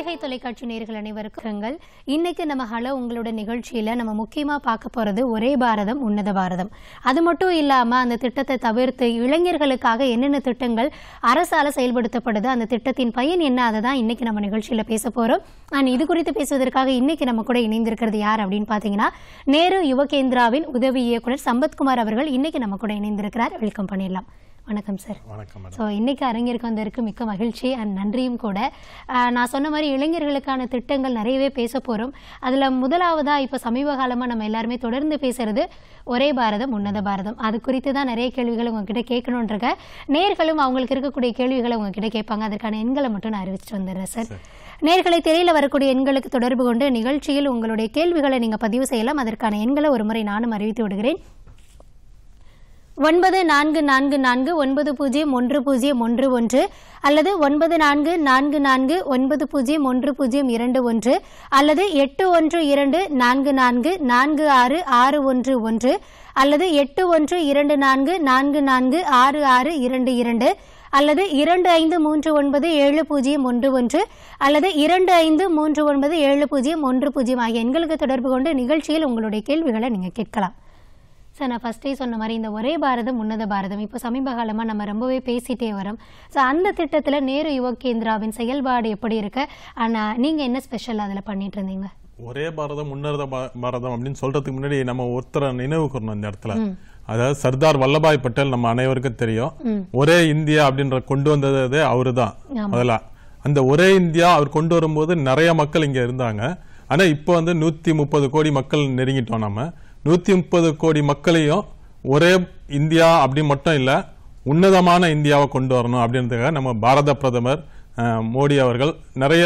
பொதிகை தொலைக்காட்சி நேர்கள் அனைவருக்கும் இன்னைக்கு நம்ம ஹலோ உங்களோட நிகழ்ச்சியில நம்ம முக்கியமா பார்க்க போறது ஒரே பாரதம் உன்னத பாரதம். அது மட்டும் இல்லாம அந்த திட்டத்தை தவிர்த்து இளைஞர்களுக்காக என்னென்ன திட்டங்கள் அரசால செயல்படுத்தப்படுது அந்த திட்டத்தின் பயன் என்ன? அதை தான் இன்னைக்கு நம்ம நிகழ்ச்சியில பேச போறோம். அண்ட் இது குறித்து பேசுவதற்காக இன்னைக்கு நம்ம கூட இணைந்திருக்கிறது யார் அப்படின்னு பாத்தீங்கன்னா நேரு யுவகேந்திராவின் உதவி இயக்குனர் சம்பத்குமார் அவர்கள். இன்னைக்கு நம்ம கூட இணைந்திருக்கிறார். வெல்கம் பண்ணிடலாம். வணக்கம் சார் வணக்கம் ஸோ இன்னைக்கு அரங்கிற்கு வந்ததற்கு மிக்க மகிழ்ச்சி அண்ட் நன்றியும் கூட. நான் சொன்ன மாதிரி இளைஞர்களுக்கான திட்டங்கள் நிறையவே பேச போகிறோம் அதில் முதலாவதா இப்போ சமீப காலமாக நம்ம எல்லாருமே தொடர்ந்து பேசுறது ஒரே பாரதம் உன்னத பாரதம். அது குறித்து தான் நிறைய கேள்விகள் உங்ககிட்ட கேட்கணுன்றக்க நேர்களும் அவங்களுக்கு இருக்கக்கூடிய கேள்விகளை உங்ககிட்ட கேட்பாங்க. அதற்கான எண்களை மட்டும் நான் அறிவிச்சிட்டு வந்துடுறேன் சார். நேர்களை திரையில் வரக்கூடிய எண்களுக்கு தொடர்பு கொண்டு நிகழ்ச்சியில் உங்களுடைய கேள்விகளை நீங்கள் பதிவு செய்யலாம். அதற்கான எண்களை ஒரு முறை நானும் அறிவித்து விடுகிறேன். ஒன்பது நான்கு நான்கு நான்கு ஒன்பது பூஜ்ஜியம் ஒன்று பூஜ்ஜியம் ஒன்று ஒன்று அல்லது ஒன்பது நான்கு நான்கு நான்கு ஒன்பது பூஜ்ஜியம் ஒன்று பூஜ்ஜியம் இரண்டு ஒன்று அல்லது எட்டு ஒன்று இரண்டு நான்கு நான்கு நான்கு ஆறு ஆறு ஒன்று ஒன்று அல்லது எட்டு ஒன்று இரண்டு நான்கு நான்கு நான்கு ஆறு ஆறு இரண்டு இரண்டு அல்லது இரண்டு ஐந்து மூன்று ஒன்பது ஏழு பூஜ்ஜியம் ஒன்று ஒன்று அல்லது இரண்டு ஐந்து மூன்று ஒன்பது ஏழு பூஜ்ஜியம் ஒன்று பூஜ்ஜியம் ஆகிய எண்களுக்கு தொடர்பு கொண்டு நிகழ்ச்சியில் உங்களுடைய கேள்விகளை நீங்கள் கேட்கலாம். சார் நான் ஃபஸ்ட்டே சொன்ன மாதிரி இந்த ஒரே பாரதம் உன்னத பாரதம். இப்போ சமீப காலமாக நம்ம ரொம்பவே பேசிட்டே வரோம். ஸோ அந்த திட்டத்தில் நேரு யுவ கேந்திராவின் செயல்பாடு எப்படி இருக்கு? ஆனால் நீங்கள் என்ன ஸ்பெஷல் அதில் பண்ணிட்டு இருந்தீங்க? ஒரே பாரதம் உன்னத பாரதம் அப்படின்னு சொல்றதுக்கு முன்னாடி நம்ம ஒருத்தரை நினைவு கூறணும் இந்த இடத்துல. அதாவது சர்தார் வல்லபாய் பட்டேல் நம்ம அனைவருக்கும் தெரியும். ஒரே இந்தியா அப்படின்ற கொண்டு வந்தது அவரு தான் முதல்ல. அந்த ஒரே இந்தியா அவர் கொண்டு வரும்போது நிறைய மக்கள் இங்க இருந்தாங்க. ஆனா இப்போ வந்து நூத்தி முப்பது கோடி மக்கள் நெருங்கிட்டோம் நம்ம. நூத்தி முப்பது கோடி மக்களையும் ஒரே இந்தியா அப்படி மட்டும் இல்ல உன்னதமான இந்தியாவை கொண்டு வரணும் அப்படின்றதுக்காக நம்ம பாரத பிரதமர் மோடி அவர்கள் நிறைய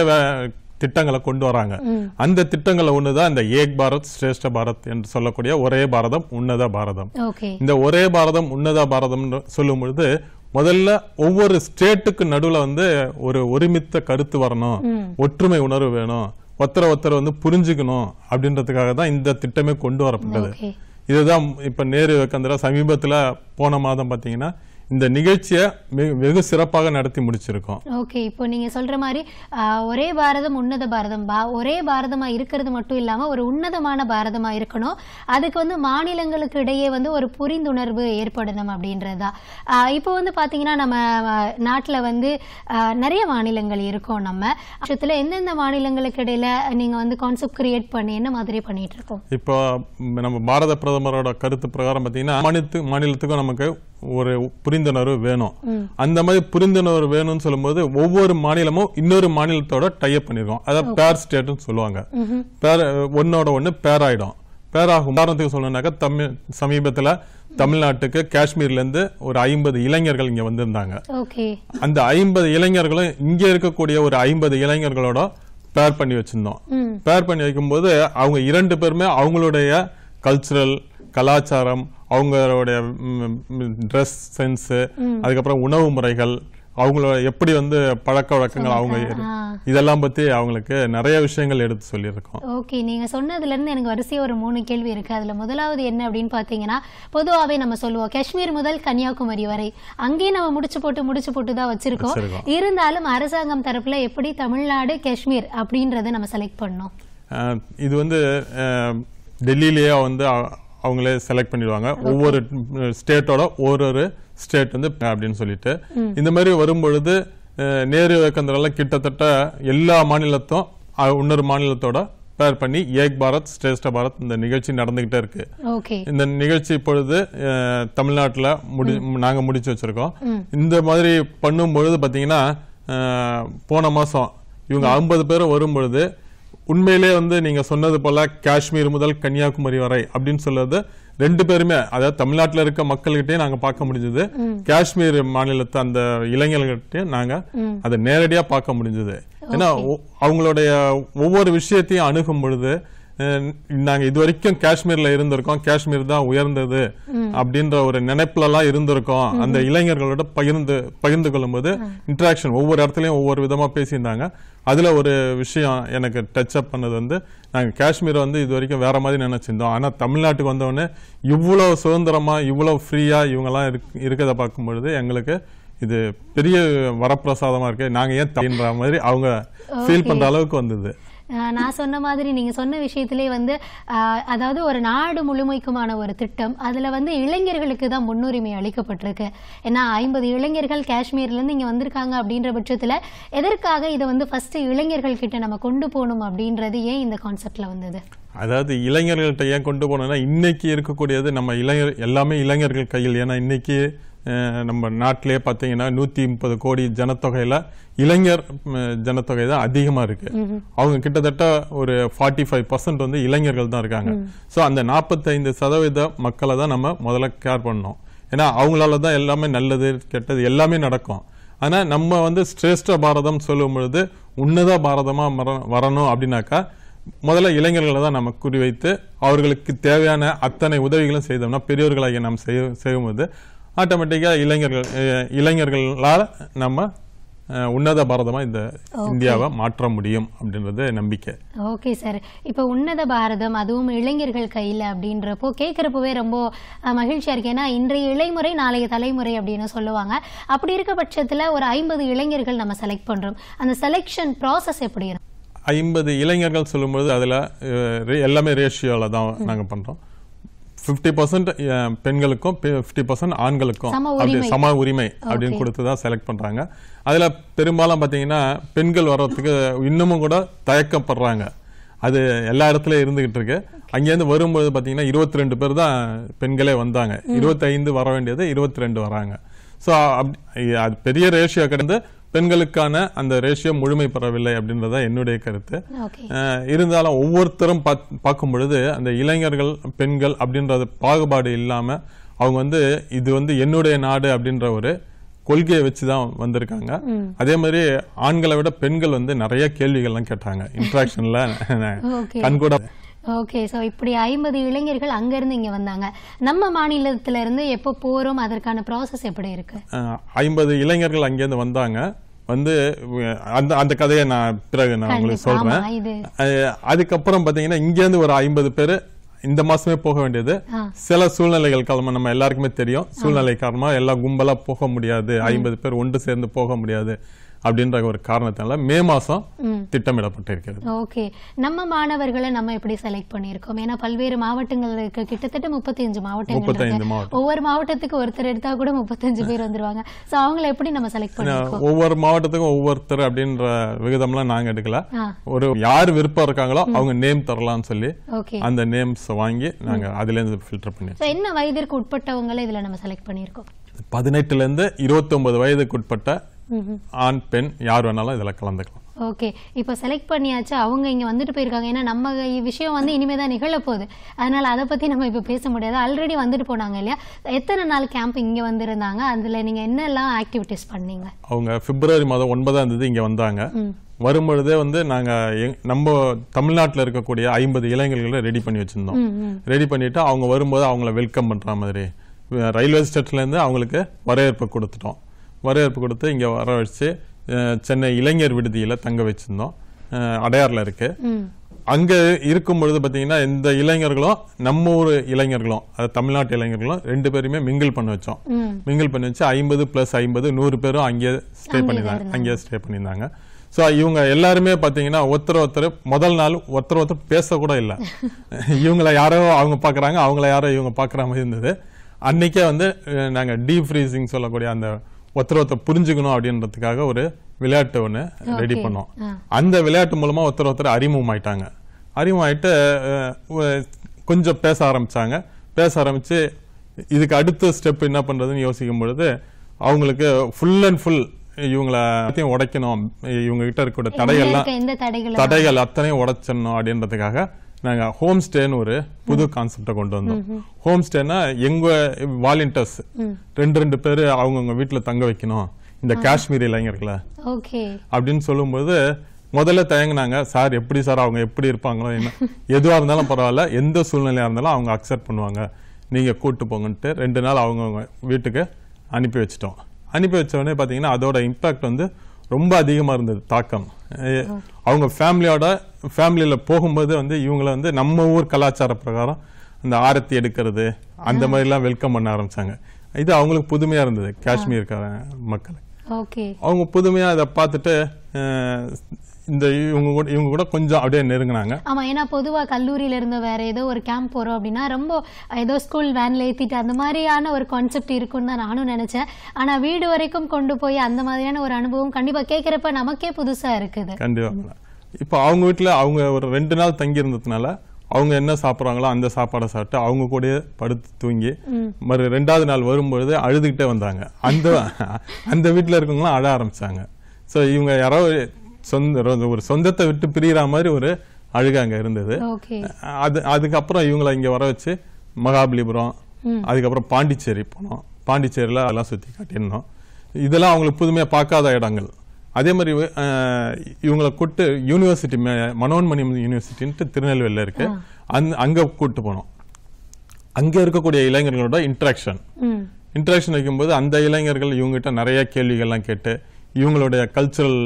திட்டங்களை கொண்டு வராங்க. அந்த திட்டங்களை ஒண்ணுதான் இந்த ஏக் பாரத் ஸ்ரேஷ்ட பாரத் என்று சொல்லக்கூடிய ஒரே பாரதம் உன்னத பாரதம். இந்த ஒரே பாரதம் உன்னத பாரதம் சொல்லும் பொழுது முதல்ல ஒவ்வொரு ஸ்டேட்டுக்கு நடுவுல வந்து ஒரு ஒருமித்த கருத்து வரணும். ஒற்றுமை உணர்வு வேணும். ஒருத்தரை ஒருத்தர் வந்து புரிஞ்சுக்கணும் அப்படின்றதுக்காக தான் இந்த திட்டமே கொண்டு வரப்பட்டது. இதுதான் இப்ப நேரு விவேகானந்தரா சமீபத்துல போன மாதம் பாத்தீங்கன்னா இந்த நிகழ்ச்சியை வெகு- சிறப்பாக நடத்தி முடிச்சிருக்கோம். ஓகே இப்போ நீங்க சொல்ற மாதிரி ஒரே பாரதம் உன்னத பாரதம் பா ஒரே பாரதமா இருக்கிறது மட்டும் இல்லாம ஒரு உன்னதமான பாரதமா இருக்கணும். அதுக்கு வந்து மாநிலங்களுக்கு இடையே வந்து ஒரு புரிந்துணர்வு ஏற்படணும் அப்படின்றதா இப்போ வந்து பாத்தீங்கன்னா நம்ம நாட்டுல வந்து நிறைய மாநிலங்கள் இருக்கோம் நம்ம. விஷயத்துல எந்தெந்த மாநிலங்களுக்கு இடையில நீங்க வந்து கான்செப்ட் கிரியேட் பண்ணி என்ன மாதிரி பண்ணிட்டு இருக்கோம்? இப்போ நம்ம பாரத பிரதமரோட கருத்து பிரகாரம் பாத்தீங்கன்னா மாநிலத்து மாநிலத்துக்கும் நமக்கு ஒரு புரிந்துணர்வு வேணும். அந்த மாதிரி புரிந்துணர்வு வேணும்னு சொல்லும்போது ஒவ்வொரு மாநிலமும் இன்னொரு மாநிலத்தோட டைப் பண்ணிருக்கோம். அதாவது பேர் ஸ்டேட்னு சொல்லுவாங்க. பேர் ஒன்னோட ஒன்னு பேர் ஆயிடும். பேர் ஆகும். உதாரணத்துக்கு சொல்லணும்னாக்கா தமிழ் சமீபத்துல தமிழ்நாட்டுக்கு காஷ்மீர்ல இருந்து ஒரு ஐம்பது இளைஞர்கள் இங்க வந்திருந்தாங்க. அந்த ஐம்பது இளைஞர்களும் இங்க இருக்கக்கூடிய ஒரு ஐம்பது இளைஞர்களோட பேர் பண்ணி வச்சிருந்தோம். பேர் பண்ணி வைக்கும்போது அவங்க இரண்டு பேருமே அவங்களுடைய கல்ச்சுரல் கலாச்சாரம் அவங்களுடைய ட்ரெஸ் சென்ஸ் அதுக்கப்புறம் உணவு முறைகள் அவங்களோட எப்படி வந்து பழக்க வழக்கங்கள் அவங்க இதெல்லாம் பத்தி அவங்களுக்கு நிறைய விஷயங்கள் எடுத்து சொல்லியிருக்கோம். ஓகே நீங்க சொன்னதுல இருந்து எனக்கு வரிசையா ஒரு மூணு கேள்வி இருக்கு. அதுல முதலாவது என்ன அப்படின்னு பாத்தீங்கன்னா பொதுவாவே நம்ம சொல்லுவோம் காஷ்மீர் முதல் கன்னியாகுமரி வரை. அங்கேயும் நம்ம முடிச்சு போட்டு முடிச்சு போட்டு தான் வச்சிருக்கோம். இருந்தாலும் அரசாங்கம் தரப்புல எப்படி தமிழ்நாடு காஷ்மீர் அப்படின்றத நம்ம செலக்ட் பண்ணோம்? இது வந்து டெல்லியிலேயே வந்து அவங்களே செலக்ட் பண்ணிடுவாங்க. ஒவ்வொரு ஸ்டேட்டோட ஒரு ஒரு ஸ்டேட் வந்து அப்படின்னு சொல்லிட்டு. இந்த மாதிரி வரும்பொழுது நேரு விவேகானந்தரெல்லாம் கிட்டத்தட்ட எல்லா மாநிலத்தும் இன்னொரு மாநிலத்தோட பேர் பண்ணி ஏக் பாரத் ஸ்ரேஷ்ட பாரத் இந்த நிகழ்ச்சி நடந்துகிட்டே இருக்கு. இந்த நிகழ்ச்சி இப்பொழுது தமிழ்நாட்டுல முடி நாங்க முடிச்சு வச்சிருக்கோம். இந்த மாதிரி பண்ணும் பொழுது பாத்தீங்கன்னா அஹ், போன மாசம் இவங்க ஐம்பது பேர் வரும் பொழுது உண்மையிலே வந்து நீங்க சொன்னது போல காஷ்மீர் முதல் கன்னியாகுமரி வரை அப்படின்னு சொல்றது ரெண்டு பேருமே அதாவது தமிழ்நாட்டுல இருக்க மக்கள்கிட்டயும் நாங்க பார்க்க முடிஞ்சது. காஷ்மீர் மாநிலத்தை அந்த இளைஞர்கள்கிட்டயும் நாங்க அதை நேரடியா பார்க்க முடிஞ்சது. ஏன்னா அவங்களுடைய ஒவ்வொரு விஷயத்தையும் அணுகும் பொழுது அஹ், நாங்க இது வரைக்கும் காஷ்மீர்ல இருந்திருக்கோம். காஷ்மீர் தான் உயர்ந்தது அப்படின்ற ஒரு நினைப்புல எல்லாம் இருந்திருக்கோம் அந்த இளைஞர்களோட பகிர்ந்து பகிர்ந்து கொள்ளும்போது இன்டராக்ஷன் ஒவ்வொரு இடத்துலயும் ஒவ்வொரு விதமா பேசியிருந்தாங்க. அதுல ஒரு விஷயம் எனக்கு டச் அப் பண்ணது வந்து நாங்க காஷ்மீரை வந்து இது வரைக்கும் வேற மாதிரி நினைச்சிருந்தோம். ஆனா தமிழ்நாட்டுக்கு வந்தவொடனே இவ்வளவு சுதந்திரமா இவ்வளவு ஃப்ரீயா இவங்கெல்லாம் இருக்- இருக்கதை பார்க்கும் பொழுது எங்களுக்கு இது பெரிய வரப்பிரசாதமா இருக்கு. நாங்க ஏன் தப்பின்ற மாதிரி அவங்க ஃபீல் பண்ற அளவுக்கு வந்தது. நான் சொன்ன மாதிரி நீங்க சொன்ன விஷயத்திலே வந்து அதாவது ஒரு நாடு முழுமைக்குமான ஒரு திட்டம் அதுல வந்து இளைஞர்களுக்கு தான் முன்னுரிமை அளிக்கப்பட்டிருக்கு. ஏன்னா ஐம்பது இளைஞர்கள் காஷ்மீர்ல இருந்து இங்க வந்திருக்காங்க அப்படின்ற பட்சத்துல எதற்காக இதை வந்து ஃபர்ஸ்ட் இளைஞர்கள் கிட்ட நம்ம கொண்டு போகணும் அப்படின்றது ஏன் இந்த கான்செப்ட்ல வந்தது? அதாவது இளைஞர்கள்ட்ட ஏன் கொண்டு போனோம்னா இன்னைக்கு இருக்கக்கூடியது நம்ம இளைஞர் எல்லாமே இளைஞர்கள் கையில். ஏன்னா இன்னைக்கு நம்ம நாட்டிலே பார்த்தீங்கன்னா நூத்தி முப்பது கோடி ஜனத்தொகையில இளைஞர் ஜனத்தொகை தான் அதிகமா இருக்கு. அவங்க கிட்டத்தட்ட ஒரு ஃபார்ட்டி ஃபைவ் பர்சன்ட் வந்து இளைஞர்கள் தான் இருக்காங்க. ஸோ அந்த நாற்பத்தைந்து சதவீத மக்களை தான் நம்ம முதல்ல கேர் பண்ணணும். ஏன்னா அவங்களால தான் எல்லாமே நல்லது கெட்டது எல்லாமே நடக்கும். ஆனா நம்ம வந்து சிரேஷ்ட பாரதம் சொல்லும் பொழுது உன்னத பாரதமா மர- வரணும் அப்படின்னாக்கா முதல்ல இளைஞர்களை தான் நம்ம குறிவைத்து அவர்களுக்கு தேவையான அத்தனை உதவிகளும் செய்தோம்னா பெரியவர்களாகிய நாம் செய்ய செய்யும்போது ஆட்டோமேட்டிக்காக இளைஞர்கள் இளைஞர்களால் நம்ம உன்னத பாரதமா இந்த இந்தியாவை மாற்ற முடியும் அப்படின்றது நம்பிக்கை. Okay sir. இப்போ உன்னத பாரதம் அதுவும் இளைஞர்கள் கையில் அப்படின்றப்போ கேட்குறப்பவே ரொம்ப அஹ், மகிழ்ச்சியா இருக்கு. ஏன்னா இன்றைய இளைமுறை நாளைய தலைமுறை அப்படின்னு சொல்லுவாங்க. அப்படி இருக்க பட்சத்தில் ஒரு ஐம்பது இளைஞர்கள் நம்ம செலக்ட் பண்றோம். அந்த செலெக்ஷன் ப்ராசஸ் எப்படி இருக்கும்? ஐம்பது இளைஞர்கள் சொல்லும்பொழுது அதுல எல்லாமே ரேஷியோல தான் நாங்க பண்றோம். ஃபிஃப்டி பர்சன்ட் பெண்களுக்கும் ஃபிஃப்டி பர்சன்ட் ஆண்களுக்கும். அப்படி. சம உரிமை அப்படின்னு கொடுத்து தான் செலக்ட் பண்றாங்க. அதுல பெரும்பாலும் பாத்தீங்கன்னா பெண்கள் வர்றதுக்கு இன்னமும் கூட தயக்கப்படுறாங்க. அது எல்லா இடத்துலயும் இருந்துகிட்டு இருக்கு. அங்கேருந்து வரும்போது பாத்தீங்கன்னா இருபத்தி ரெண்டு பேர் தான் பெண்களே வந்தாங்க. இருபத்தைந்து வர வேண்டியது இருபத்தி ரெண்டு வராங்க ஸோ அது பெரிய ரேஷியோ கிடந்து பெண்களுக்கான அந்த ரேஷியோ முழுமை பெறவில்லை அப்படின்றத என்னுடைய கருத்து. இருந்தாலும் ஒவ்வொருத்தரும் பார்க்கும் பொழுது அந்த இளைஞர்கள் பெண்கள் அப்படின்றது பாகுபாடு இல்லாம அவங்க வந்து இது வந்து என்னுடைய நாடு அப்படின்ற ஒரு கொள்கையை வச்சு தான் வந்திருக்காங்க அதே மாதிரி ஆண்களை விட பெண்கள் வந்து நிறைய கேள்விகள்லாம் கேட்டாங்க. இன்ட்ராக்ஷன்ல கண்கூட ஓகே ஸோ இப்படி ஐம்பது இளைஞர்கள் அங்கேருந்து இங்கே வந்தாங்க. நம்ம மாநிலத்துல இருந்து எப்போ போகிறோம் அதற்கான ப்ராசஸ் எப்படி இருக்கு? ஐம்பது இளைஞர்கள் அங்கேருந்து வந்தாங்க. வந்து அந்த அந்த கதையை நான் பிறகு நான் உங்களுக்கு. சொல்றேன். அதுக்கப்புறம் பாத்தீங்கன்னா இங்கேருந்து ஒரு ஐம்பது பேர் இந்த மாசமே போக வேண்டியது. சில சூழ்நிலைகள் காரணமா நம்ம எல்லாருக்குமே தெரியும். சூழ்நிலை காரணமா எல்லாம் கும்பலா போக முடியாது. ஐம்பது பேர் ஒன்று சேர்ந்து போக முடியாது. அப்படின்ற ஒரு காரணத்தினால மே மாசம் திட்டமிடப்பட்டிருக்கிறது. ஓகே. நம்ம மாணவர்களை நம்ம எப்படி செலக்ட் பண்ணியிருக்கோம்? ஏன்னா பல்வேறு மாவட்டங்கள் இருக்கு கிட்டத்தட்ட மாவட்டங்கள் முப்பத்தைந்து இருக்கு. மாவட்டம். ஒவ்வொரு மாவட்டத்துக்கு ஒருத்தர் எடுத்தா கூட முப்பத்தஞ்சு பேர் வந்துருவாங்க. சோ அவங்கள எப்படி நம்ம செலக்ட் பண்ணிருக்கோம் ஒவ்வொரு மாவட்டத்துக்கும் ஒவ்வொருத்தர் அப்படின்ற விகிதம்லாம் நாங்க எடுக்கல. ஒரு யார் விருப்பம் இருக்காங்களோ அவங்க நேம் தரலாம்னு சொல்லி அந்த நேம்ஸ் வாங்கி நாங்க அதுல இருந்து ஃபில்டர் பண்ணி என்ன வயதிற்கு உட்பட்டவங்களை இதுல நம்ம செலக்ட் பண்ணியிருக்கோம்? பதினெட்டுல இருந்து இருபத்தி ஒன்பது வயதுக்கு உட்பட்ட. ஆண் பெண் யார் வேணாலும் இதுல கலந்துக்கலாம். ஓகே. இப்போ செலக்ட் பண்ணியாச்சு அவங்க இங்க வந்துட்டு போயிருக்காங்க. ஏன்னா நம்ம விஷயம் வந்து இனிமே தான் நிகழ போகுது. அதனால அதை பத்தி நம்ம இப்போ பேச முடியாது. ஆல்ரெடி வந்துட்டு போனாங்க இல்லையா? எத்தனை நாள் கேம்ப் இங்க வந்திருந்தாங்க? அதுல நீங்க என்னெல்லாம் ஆக்டிவிட்டிஸ் பண்ணீங்க? அவங்க பிப்ரவரி மாதம் ஒன்பதாம் தேதி இங்க வந்தாங்க. வரும்பொழுதே வந்து நாங்க எங்- நம்ம தமிழ்நாட்டுல இருக்கக்கூடிய ஐம்பது இளைஞர்களை ரெடி பண்ணி வச்சிருந்தோம். ரெடி பண்ணிட்டு அவங்க வரும்போது அவங்கள வெல்கம் பண்ற மாதிரி ரயில்வே ஸ்டேஷன்ல இருந்து அவங்களுக்கு வரவேற்பு கொடுத்துட்டோம். வரவேற்பு கொடுத்து இங்க வர வச்சு சென்னை இளைஞர் விடுதியில தங்க வச்சிருந்தோம். அஹ் அடையார்ல இருக்கு. அங்க இருக்கும் பொழுது பாத்தீங்கன்னா இந்த இளைஞர்களும் நம்ம ஊர் இளைஞர்களும் அதாவது தமிழ்நாட்டு இளைஞர்களும் ரெண்டு பேருமே மிங்கிள் பண்ண வச்சோம். மிங்கிள் பண்ணி வச்சு ஐம்பது பிளஸ் ஐம்பது நூறு பேரும் அங்கேயே ஸ்டே பண்ணியிருந்தாங்க அங்கேயே ஸ்டே பண்ணியிருந்தாங்க ஸோ இவங்க எல்லாருமே பார்த்தீங்கன்னா ஒருத்தர் ஒருத்தர் முதல் நாள் ஒருத்தர் ஒருத்தர் பேசக்கூட இல்லை. இவங்கள யாரோ அவங்க பார்க்குறாங்க அவங்கள யாரோ இவங்க பார்க்குற மாதிரி இருந்தது. அன்னைக்கே வந்து நாங்க டீப் ஃப்ரீசிங் சொல்லக்கூடிய அந்த ஒருத்தர் ஒருத்தர் புரிஞ்சுக்கணும் அப்படின்றதுக்காக ஒரு விளையாட்டு ஒன்று ரெடி பண்ணோம். அந்த விளையாட்டு மூலமா ஒருத்தர் ஒருத்தர் அறிமுகம் ஆயிட்டாங்க அறிமுகம் ஆயிட்டு அஹ், ஒ- கொஞ்சம் பேச ஆரம்பிச்சாங்க. பேச ஆரம்பிச்சு இதுக்கு அடுத்த ஸ்டெப் என்ன பண்றதுன்னு யோசிக்கும் பொழுது அவங்களுக்கு ஃபுல் அண்ட் ஃபுல் இவங்கள உடைக்கணும். இவங்க கிட்ட இருக்கிற தடைகள்லாம்? தடைகள் அத்தனையும் உடைச்சிடணும் அப்படின்றதுக்காக நாங்க ஹோம் ஸ்டேன்னு ஒரு புது கான்செப்டை கொண்டு வந்தோம். ஹோம் ஸ்டேனா எங்க வாலண்டியர்ஸ் ரெண்டு ரெண்டு பேர் அவங்கவுங்க வீட்டுல தங்க வைக்கணும். இந்த காஷ்மீர் இளைஞர்களை அப்படின்னு சொல்லும்போது முதல்ல தயங்குனாங்க சார் எப்படி சார் அவங்க எப்படி இருப்பாங்களோ என்ன? எதுவா இருந்தாலும் பரவாயில்ல எந்த சூழ்நிலையா இருந்தாலும் அவங்க அக்செப்ட் பண்ணுவாங்க. நீங்க கூட்டு போங்கன்ட்டு ரெண்டு நாள் அவங்கவுங்க வீட்டுக்கு அனுப்பி வச்சிட்டோம். அனுப்பி வச்ச உடனே பாத்தீங்கன்னா அதோட இம்பாக்ட் வந்து ரொம்ப அதிகமா இருந்தது தாக்கம். அவங்க ஃபேமிலியோட ஃபேமிலியில போகும்போது வந்து இவங்கள வந்து நம்ம ஊர் கலாச்சார பிரகாரம் அந்த ஆரத்தி எடுக்கிறது அந்த மாதிரிலாம் வெல்கம் பண்ண ஆரம்பிச்சாங்க. இது அவங்களுக்கு புதுமையா இருந்தது காஷ்மீர்கார மக்கள். ஓகே. அவங்க புதுமையா இதை பார்த்துட்டு இந்த இவங்க கூட இவங்க கூட கொஞ்சம் அப்படியே நெருங்கினாங்க. ஆமா ஏன்னா பொதுவா கல்லூரியில இருந்தோ வேற ஏதோ ஒரு கேம்ப் போறோம் அப்படின்னா ரொம்ப ஏதோ ஸ்கூல் வேன்ல ஏத்திட்டு அந்த மாதிரியான ஒரு கான்செப்ட் இருக்குன்னு தான் நானும் நினைச்சேன். ஆனா வீடு வரைக்கும் கொண்டு போய் அந்த மாதிரியான ஒரு அனுபவம் கண்டிப்பா கேட்கறப்ப நமக்கே புதுசா இருக்குது. கண்டிப்பா. இப்போ அவங்க வீட்ல அவங்க ஒரு ரெண்டு நாள் தங்கி இருந்ததுனால அவங்க என்ன சாப்பிட்றாங்களோ அந்த சாப்பாடை சாப்பிட்டு அவங்க கூடயே படுத்து தூங்கி மறு ரெண்டாவது நாள் வரும்பொழுது அழுதுகிட்டே வந்தாங்க. அந்த அந்த வீட்டில் இருக்கவங்களாம் அழ ஆரம்பிச்சாங்க. ஸோ இவங்க யாரோ சொந்த ஒரு சொந்தத்தை விட்டு பிரியிற மாதிரி ஒரு அழுக அங்க இருந்தது. அது அதுக்கப்புறம் இவங்களை இங்க வர வச்சு மகாபலிபுரம் அதுக்கப்புறம் பாண்டிச்சேரி போனோம். பாண்டிச்சேரியில் அதெல்லாம் சுற்றி காட்டியிருந்தோம். இதெல்லாம் அவங்களுக்கு புதுமையாக பார்க்காத இடங்கள். அதே மாதிரி இவங்களை கூட்டு யூனிவர்சிட்டி மனோன்மணி யூனிவர்சிட்டின்ட்டு திருநெல்வேலியில் இருக்கு. அந் அங்கே கூட்டு போனோம். அங்கே இருக்கக்கூடிய இளைஞர்களோட இன்ட்ராக்ஷன் இன்ட்ராக்ஷன் வைக்கும்போது அந்த இளைஞர்கள் இவங்ககிட்ட நிறைய கேள்விகள்லாம் கேட்டு இவங்களுடைய கல்ச்சுரல்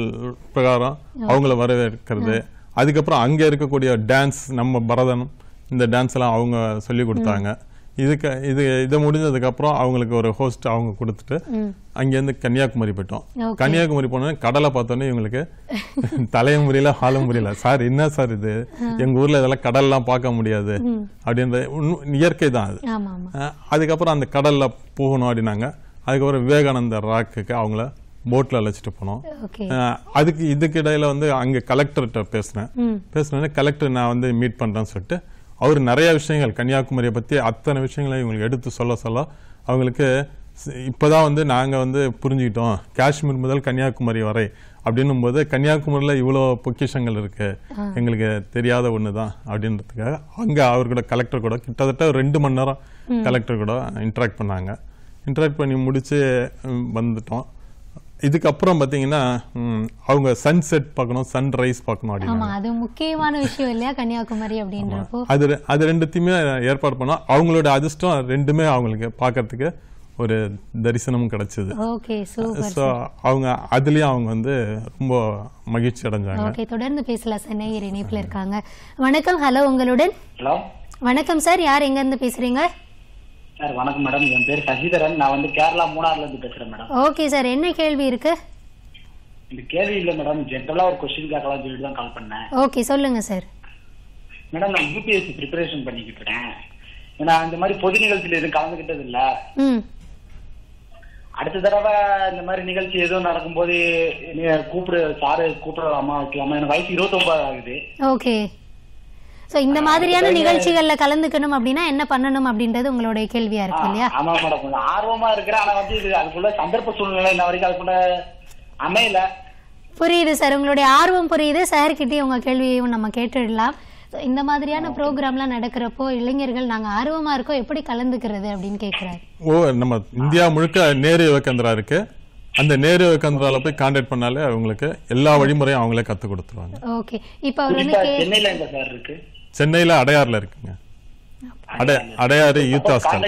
பிரகாரம் அவங்கள வரவேற்கிறது. அதுக்கப்புறம் அங்க இருக்கக்கூடிய டான்ஸ் நம்ம பரதனம் இந்த டான்ஸ் எல்லாம் அவங்க சொல்லி கொடுத்தாங்க. இதுக்கு இது இதை முடிஞ்சதுக்கு அப்புறம் அவங்களுக்கு ஒரு ஹோஸ்ட் அவங்க கொடுத்துட்டு அங்கேருந்து கன்னியாகுமரி போயிட்டோம். கன்னியாகுமரி போனோடனே கடலை பார்த்தோன்னே இவங்களுக்கு தலையும் முடியல ஹாலும் முடியல. சார் என்ன சார் இது? எங்க ஊர்ல இதெல்லாம் கடல்லாம் பார்க்க முடியாது அப்படின்ற இயற்கை தான் அது. அதுக்கப்புறம் அந்த கடல்ல போகணும் அப்படின்னாங்க. அதுக்கப்புறம் விவேகானந்தர் ராக்குக்கு அவங்கள போட்ல அழைச்சிட்டு போனோம். அதுக்கு இதுக்கு இடையில வந்து அங்க கலெக்டர்கிட்ட பேசினேன். பேசினோடனே கலெக்டர் நான் வந்து மீட் பண்றேன்னு சொல்லிட்டு அவர் நிறைய விஷயங்கள் கன்னியாகுமரியை பத்தி அத்தனை விஷயங்களை இவங்களுக்கு எடுத்து சொல்ல சொல்ல அவங்களுக்கு இப்பதான் வந்து நாங்க வந்து புரிஞ்சுக்கிட்டோம். காஷ்மீர் முதல் கன்னியாகுமரி வரை. அப்படின்னும் போது கன்னியாகுமரியில இவ்வளோ பொக்கிஷங்கள் இருக்கு. எங்களுக்கு தெரியாத ஒண்ணுதான். அப்படின்றதுக்காக அங்க அவர் கூட கலெக்டர் கூட கிட்டத்தட்ட ரெண்டு மணி நேரம் கலெக்டர் கூட இன்டராக்ட் பண்ணாங்க. இன்டராக்ட் பண்ணி முடிச்சு ம், வந்துட்டோம். இதுக்கப்புறம் பாத்தீங்கன்னா ம், அவங்க சன் செட் பார்க்கணும் சன் ரைஸ் பார்க்கணும் அப்படின்னு ஆமா அது முக்கியமான விஷயம் இல்லையா கன்னியாகுமரி அப்படின்றப்போ? அது அது ரெண்டுத்தையுமே ஏற்பாடு பண்ணோம். அவங்களோட அதிர்ஷ்டம் ரெண்டுமே அவங்களுக்கு பார்க்கறதுக்கு ஒரு தரிசனம் கிடைச்சது. ஓகே சூப்பர் ஸோ அவங்க அதுலயும் அவங்க வந்து ரொம்ப மகிழ்ச்சி அடைஞ்சாங்க. ஓகே தொடர்ந்து பேசலாம் சார் நேயர் இணைப்புல இருக்காங்க. வணக்கம் ஹலோ உங்களுடன். ஹலோ. வணக்கம் சார் யார் எங்க இருந்து பேசுறீங்க? சார் வணக்கம் மேடம். என் பேர் சசிதரன். நான் வந்து கேரளா மூணாறுல இருந்து பேசுறேன் மேடம். Okay sir. என்ன கேள்வி இருக்கு? இந்த கேள்வி இல்ல மேடம். ஜென்ரலா ஒரு கொஸ்டின் கேட்கலாம் சொல்லிட்டு தான் கால் பண்ணேன். ஓகே சொல்லுங்க சார். மேடம் நான் யூபிஎஸ்சி ப்ரிப்பரேஷன் பண்ணிக்கிட்டு இருக்கேன். ஏன்னா இந்த மாதிரி பொது நிகழ்ச்சியில எதுவும் கலந்துக்கிட்டது இல்ல. அடுத்த தடவை இந்த மாதிரி நிகழ்ச்சி எதுவும் நடக்கும்போது கூப்பிடு சாரு கூப்பிடலாமா வைக்கலாமா? எனக்கு வயசு இருபத்தொன்பது ஆகுது. ஓகே. ஸோ இந்த மாதிரியான நிகழ்ச்சிகள்ல கலந்துக்கணும் அப்படின்னா என்ன பண்ணணும் அப்படின்றது உங்களுடைய கேள்வியா இருக்கு இல்லையா? ஆமா மேடம் கொஞ்சம் ஆர்வமா இருக்கிறேன் ஆனா வந்து இது அதுக்குள்ள சந்தர்ப்ப சூழ்நிலை இன்ன வரைக்கும் அதுக்குள்ள அமையல. புரியுது சார் உங்களுடைய ஆர்வம் புரியுது. சார்கிட்டயும் உங்க கேள்வியையும் நம்ம கேட்டுடலாம். இந்த மாதிரியான ப்ரோக்ராம்லாம் நடக்கிறப்போ இளைஞர்கள் நாங்க ஆர்வமா இருக்கோம் எப்படி கலந்துக்கிறது அப்படின்னு கேக்குறாரு. ஓ நம்ம இந்தியா முழுக்க நேரு யுவகேந்திரா இருக்கு. அந்த நேரு யுவகேந்திரால போய் கான்டாக்ட் பண்ணாலே அவங்களுக்கு எல்லா வழிமுறையும் அவங்களே கத்து கொடுத்துருவாங்க. ஓகே இப்போ அவர் வந்து சென்னையில அடையாறுல இருக்குங்க. அடை அடையாறு யூத் ஹாஸ்டல்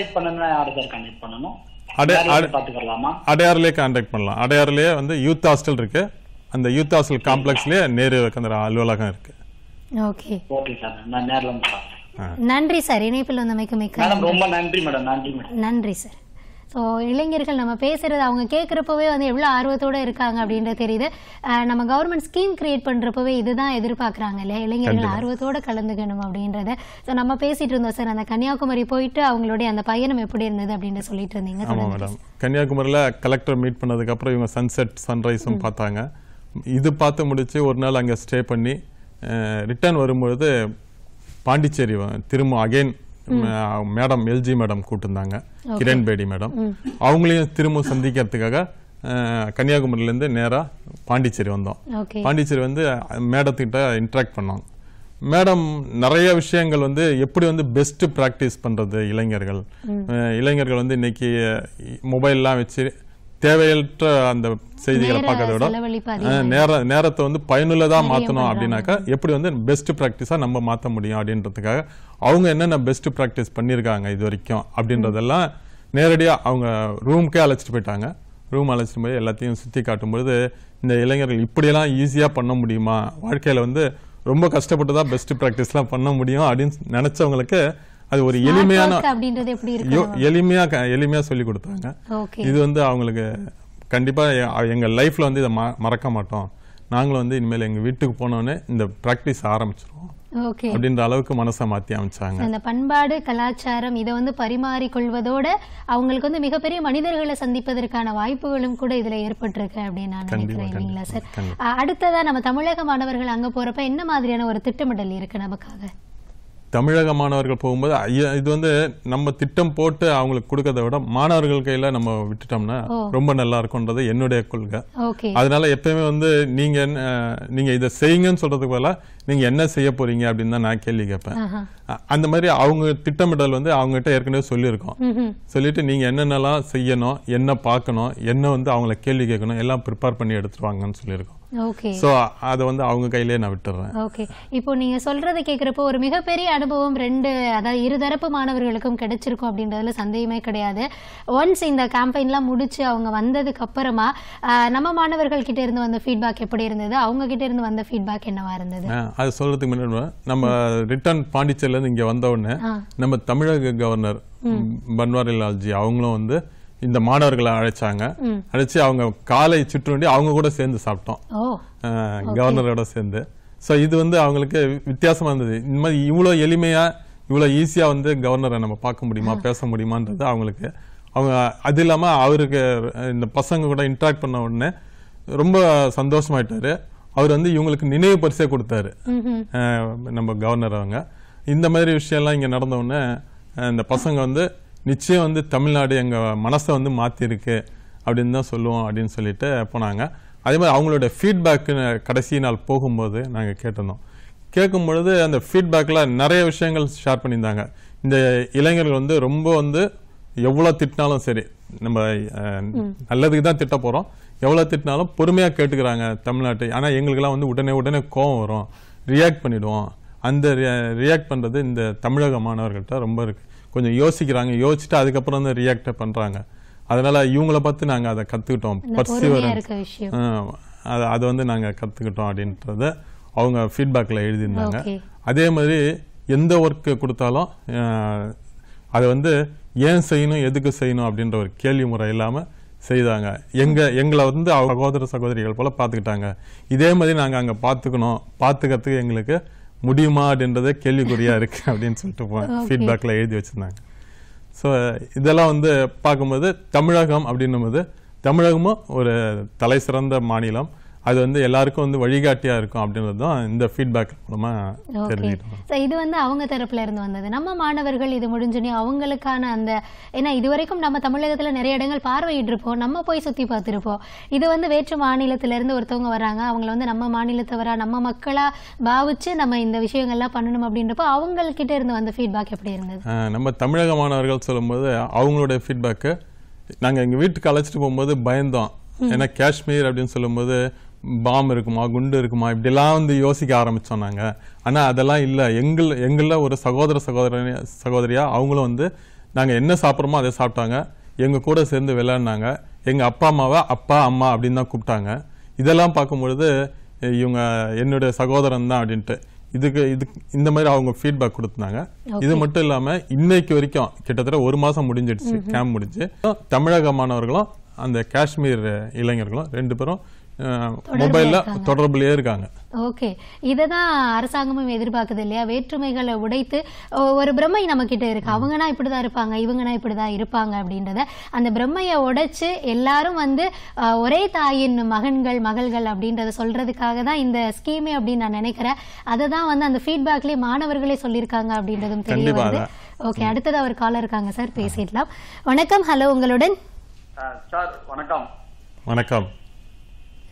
அடையாறுலயே கான்டாக்ட் பண்ணலாம். அடையாறுலயே வந்து யூத் ஹாஸ்டல் இருக்கு. அந்த யூத் ஹாஸ்டல் காம்ப்ளெக்ஸ்லயே நேரு அலுவலகம் இருக்கு. ஓகே. ஓகே சார் நான் நேர்ல நன்றி சார் இணைப்பில் வந்தமைக்கு மிக்க மேடம் ரொம்ப நன்றி மேடம் நன்றி மேடம் நன்றி சார் ஸோ இளைஞர்கள் நம்ம பேசுறது அவங்க கேட்குறப்பவே வந்து எவ்வளோ ஆர்வத்தோட இருக்காங்க அப்படின்றது தெரியுது. நம்ம கவர்மெண்ட் ஸ்கீம் கிரியேட் பண்றப்பவே இதுதான் எதிர்பார்க்குறாங்க இல்லையா? இளைஞர்கள் ஆர்வத்தோட கலந்துக்கணும் அப்படின்றத. ஸோ நம்ம பேசிட்டு இருந்தோம் சார். அந்த கன்னியாகுமரி போயிட்டு அவங்களுடைய அந்த பயணம் எப்படி இருந்தது அப்படின்னு சொல்லிட்டு இருந்தீங்க. ஆமா மேடம் கன்னியாகுமரியில கலெக்டர் மீட் பண்ணதுக்கு அப்புறம் இவங்க சன்செட் சன்ரைஸும் பார்த்தாங்க. இது பார்த்து முடிச்சு ஒரு நாள் அங்க ஸ்டே பண்ணி ரிட்டர்ன் வரும்பொழுது பாண்டிச்சேரி திரும்ப அகைன் மேடம் எல்ஜி மேடம் கூட்டிருந்தாங்க. கிரண் பேடி மேடம். அவங்களையும் திரும்ப சந்திக்கிறதுக்காக கன்னியாகுமரியிலேருந்து நேரா பாண்டிச்சேரி வந்தோம். பாண்டிச்சேரி வந்து மேடத்துக்கிட்ட இன்ட்ராக்ட் பண்ணோம். மேடம் நிறைய விஷயங்கள் வந்து எப்படி வந்து பெஸ்ட் ப்ராக்டிஸ் பண்றது இளைஞர்கள்? இளைஞர்கள் வந்து இன்னைக்கு மொபைல்லாம் வச்சு தேவையற்ற அந்த செய்திகளை பார்க்கறத விட நேர நேரத்தை வந்து பயனுள்ளதா மாத்தணும் அப்படின்னாக்கா எப்படி வந்து பெஸ்ட் ப்ராக்டிஸா நம்ம மாத்த முடியும் அப்படின்றதுக்காக அவங்க என்னென்ன பெஸ்ட் ப்ராக்டிஸ் பண்ணியிருக்காங்க இது வரைக்கும் அப்படின்றதெல்லாம் நேரடியா அவங்க ரூம்க்கே அழைச்சிட்டு போயிட்டாங்க. ரூம் அழைச்சிட்டு போய் எல்லாத்தையும் சுத்தி காட்டும்பொழுது இந்த இளைஞர்கள் இப்படியெல்லாம் ஈஸியா பண்ண முடியுமா? வாழ்க்கையில வந்து ரொம்ப கஷ்டப்பட்டு தான் பெஸ்ட் ப்ராக்டிஸ்லாம் பண்ண முடியும் அப்படின்னு நினைச்சவங்களுக்கு அது ஒரு எளிமையான அப்படின்றது எப்படி இருக்கு எளிமையா எளிமையா சொல்லி கொடுத்தாங்க இது வந்து அவங்களுக்கு கண்டிப்பா எங்க லைஃப்ல வந்து இதை மறக்க மாட்டோம். நாங்களும் வந்து இனிமேல் எங்க வீட்டுக்கு போனோடனே இந்த பிராக்டிஸ் ஆரம்பிச்சிருவோம். அப்படின்ற அளவுக்கு மனசை மாத்தி அமைச்சாங்க. அந்த பண்பாடு கலாச்சாரம் இதை வந்து பரிமாறிக்கொள்வதோட அவங்களுக்கு வந்து மிகப்பெரிய மனிதர்களை சந்திப்பதற்கான வாய்ப்புகளும் கூட இதுல ஏற்பட்டிருக்கு அப்படின்னு நான் நினைக்கிறேன் சார்? அடுத்ததா நம்ம தமிழக மாணவர்கள் அங்க போறப்ப என்ன மாதிரியான ஒரு திட்டமிடல் இருக்கு நமக்காக? தமிழக மாணவர்கள் போகும்போது ஐயா இது வந்து நம்ம திட்டம் போட்டு அவங்களுக்கு கொடுக்கறத விட மாணவர்கள் கையில நம்ம விட்டுட்டோம்னா ரொம்ப நல்லா இருக்கும்ன்றது என்னுடைய கொள்கை. அதனால எப்பயுமே வந்து நீங்க என்ன, நீங்க இதை செய்யுங்கன்னு சொல்றதுக்கு பதிலா நீங்க என்ன செய்ய போறீங்க அப்படின்னு தான் நான் கேள்வி கேட்பேன். அந்த மாதிரி அவங்க திட்டமிடல் வந்து அவங்ககிட்ட ஏற்கனவே சொல்லியிருக்கோம். சொல்லிட்டு நீங்க என்னென்னலாம் செய்யணும் என்ன பார்க்கணும் என்ன வந்து அவங்கள கேள்வி கேட்கணும் எல்லாம் ப்ரிப்பேர் பண்ணி எடுத்துருவாங்கன்னு சொல்லியிருக்கோம். ஸோ அதை வந்து அவங்க கையிலே நான் விட்டுறேன். ஓகே இப்போ நீங்க சொல்றதை கேக்குறப்போ ஒரு மிகப்பெரிய அனுபவம் ரெண்டு அதாவது இருதரப்பு மாணவர்களுக்கும் கிடைச்சிருக்கும் அப்படின்றதுல சந்தேகமே கிடையாது. ஒன்ஸ் இந்த கேம்பெயின்லாம் முடிச்சு அவங்க வந்ததுக்கு அப்புறமா நம்ம மாணவர்கள் கிட்ட இருந்து வந்த ஃபீட்பேக் எப்படி இருந்தது? அவங்க கிட்ட இருந்து வந்த ஃபீட்பேக் என்னவா இருந்தது? அது சொல்றதுக்கு முன்னாடி நம்ம ரிட்டர்ன் பாண்டிச்சேரில இருந்து இங்க வந்த உடனே. நம்ம தமிழக கவர்னர் பன்வாரிலால்ஜி அவங்களும் வந்து இந்த மாணவர்களை அழைச்சாங்க. அழைச்சு அவங்க காலை சிற்றுண்டி அவங்க கூட சேர்ந்து சாப்பிட்டோம். கவர்னரோட சேர்ந்து. ஸோ இது வந்து அவங்களுக்கு வித்தியாசமா இருந்தது. இந்த மாதிரி இவ்வளோ எளிமையா இவ்வளோ ஈஸியா வந்து கவர்னரை நம்ம பார்க்க முடியுமா பேச முடியுமான்றது அவங்களுக்கு அவங்க அது இல்லாம அவருக்கு இந்த பசங்க கூட இன்ட்ராக்ட் பண்ண உடனே ரொம்ப சந்தோஷமாயிட்டாரு. அவர் வந்து இவங்களுக்கு நினைவு பரிசே கொடுத்தாரு. நம்ம கவர்னர் அவங்க. இந்த மாதிரி விஷயம்லாம் இங்க நடந்த உடனே இந்த பசங்க வந்து நிச்சயம் வந்து தமிழ்நாடு எங்கள் மனசை வந்து மாற்றிருக்கு அப்படின்னு தான் சொல்லுவோம் அப்படின்னு சொல்லிட்டு போனாங்க. அதே மாதிரி அவங்களோட ஃபீட்பேக்கு கடைசி நாள் போகும்போது நாங்கள் கேட்டிருந்தோம். கேட்கும் பொழுது அந்த ஃபீட்பேக்கில் நிறைய விஷயங்கள் ஷேர் பண்ணியிருந்தாங்க. இந்த இளைஞர்கள் வந்து ரொம்ப வந்து எவ்வளோ திட்டினாலும் சரி நம்ம நல்லதுக்கு தான் திட்ட போகிறோம் எவ்வளோ திட்டினாலும் பொறுமையாக கேட்டுக்கிறாங்க தமிழ்நாட்டை. ஆனால் எங்களுக்கெல்லாம் வந்து உடனே உடனே கோவம் வரும். ரியாக்ட் பண்ணிவிடுவோம் அந்த ரியாக்ட் பண்ணுறது இந்த தமிழக மாணவர்கள்ட்ட ரொம்ப இருக்குது கொஞ்சம் யோசிக்கிறாங்க. யோசிச்சுட்டு அதுக்கப்புறம் தான் ரியாக்ட் பண்றாங்க. அதனால இவங்கள பார்த்து நாங்க அதை பொறுமையா பர்சிவரன்ஸ் அது அதை வந்து நாங்க கத்துக்கிட்டோம் அப்படின்றத அவங்க ஃபீட்பேக்ல எழுதியிருந்தாங்க. அதே மாதிரி எந்த ஒர்க்கு கொடுத்தாலும் அதை வந்து ஏன் செய்யணும் எதுக்கு செய்யணும் அப்படின்ற ஒரு கேள்வி முறை இல்லாம செய்தாங்க. எங்க எங்களை வந்து சகோதர சகோதரிகள் போல பார்த்துக்கிட்டாங்க. இதே மாதிரி நாங்க அங்க பார்த்துக்கணும். பார்த்துக்கிறதுக்கு எங்களுக்கு முடியுமா அப்படின்றதே கேள்விக்குறியா இருக்கு அப்படின்னு சொல்லிட்டு ஃபீட்பேக்ல எழுதி வச்சிருந்தாங்க. ஸோ இதெல்லாம் வந்து பார்க்கும்போது தமிழகம் அப்படின்னும் போது தமிழகமும் ஒரு தலை சிறந்த மாநிலம். அது வந்து எல்லாருக்கும் வந்து வழிகாட்டியா இருக்கும் அப்படின்றது தான் இந்த ஃபீட்பேக் மூலமா தெரிஞ்சுக்கிட்டோம். இது வந்து அவங்க தரப்புல இருந்து வந்தது. நம்ம மாணவர்கள் இது முடிஞ்சோடனே அவங்களுக்கான அந்த ஏன்னா இது வரைக்கும் நம்ம தமிழகத்துல நிறைய இடங்கள் பார்வையிட்டிருப்போம். நம்ம போய் சுத்தி பார்த்திருப்போம். இது வந்து வேற்று மாநிலத்துல இருந்து ஒருத்தவங்க வராங்க. அவங்கள வந்து நம்ம மாநிலத்தவரா நம்ம மக்களா பாவிச்சு நம்ம இந்த விஷயங்கள்லாம் பண்ணணும் அப்படின்றப்போ அவங்கக்கிட்ட இருந்து வந்த ஃபீட்பேக் எப்படி இருந்தது? நம்ம தமிழக மாணவர்கள் சொல்லும்போது அவங்களுடைய ஃபீட்பேக்கு நாங்க எங்க வீட்டுக்கு அழைச்சிட்டு போகும்போது பயந்தோம். ஏன்னா காஷ்மீர் அப்படின்னு சொல்லும்போது பாம் இருக்குமா குண்டு இருக்குமா இப்படிலாம் வந்து யோசிக்க ஆரம்பிச்சோம் நாங்க ஆனா அதெல்லாம் இல்ல. எங்கள் எங்கள ஒரு சகோதர சகோதரி சகோதரியா அவங்களும் வந்து நாங்க என்ன சாப்பிட்றோமோ அதை சாப்பிட்டாங்க. எங்க கூட சேர்ந்து விளையாடினாங்க. எங்க அப்பா அம்மாவை அப்பா அம்மா அப்படின்னு தான் கூப்பிட்டாங்க. இதெல்லாம் பார்க்கும்பொழுது இவங்க என்னுடைய சகோதரன் தான் அப்படின்ட்டு. இதுக்கு இதுக்கு இந்த மாதிரி அவங்க ஃபீட்பேக் கொடுத்தாங்க இது மட்டும் இல்லாம இன்னைக்கு வரைக்கும் கிட்டத்தட்ட ஒரு மாசம் முடிஞ்சிடுச்சு கேம்ப் முடிஞ்சு. தமிழக மாணவர்களும் அந்த காஷ்மீர் இளைஞர்களும் ரெண்டு பேரும் மொபைல்ல தொடர்புலயே இருக்காங்க. ஓகே. இதை தான் அரசாங்கமும் எதிர்பார்க்குது இல்லையா? வேற்றுமைகளை உடைத்து ஒரு பிரம்மை நம்ம கிட்ட இருக்கு அவங்கன்னா இப்படிதான் இருப்பாங்க இவங்கன்னா இப்படிதான் இருப்பாங்க அப்படின்றத அந்த பிரம்மையை உடைச்சு எல்லாரும் வந்து ஒரே தாயின் மகன்கள் மகள்கள் அப்படின்றத சொல்றதுக்காக தான் இந்த ஸ்கீமே அப்படின்னு நான் நினைக்கிறேன். அதை தான் வந்து அந்த ஃபீட்பேக்லேயே மாணவர்களே சொல்லியிருக்காங்க அப்படின்றதும் தெரிய வருது. ஓகே அடுத்தது அவர் காலர் இருக்காங்க சார் பேசிடலாம். வணக்கம் ஹலோ உங்களுடன். சார் வணக்கம். வணக்கம்.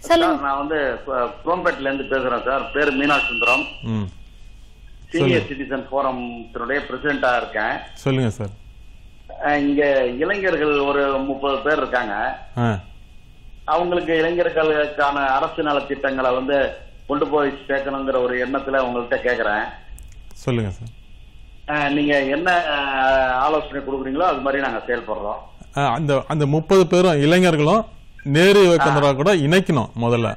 சார் நான் வந்து குரோம்பேட்ல இருந்து பேசுறேன் சார். பேர் மீனா சுந்தரம் சீனியர் சிட்டிசன் ஃபோரத்தினுடைய பிரசிடண்டா இருக்கேன். சொல்லுங்க சார். இங்க இளைஞர்கள் ஒரு முப்பது பேர் இருக்காங்க. அவங்களுக்கு இளைஞர்களுக்கான அரசு நல திட்டங்களை வந்து கொண்டு போய் சேர்க்கணுங்கிற ஒரு எண்ணத்துல உங்கள்கிட்ட கேக்குறேன். சொல்லுங்க சார். நீங்க என்ன ஆலோசனை கொடுக்குறீங்களோ அது மாதிரி நாங்க செயல்படுறோம். அந்த அந்த முப்பது பேரும் இளைஞர்களும் நேரு விவேகானந்தரா கூட இணைக்கணும் முதல்ல.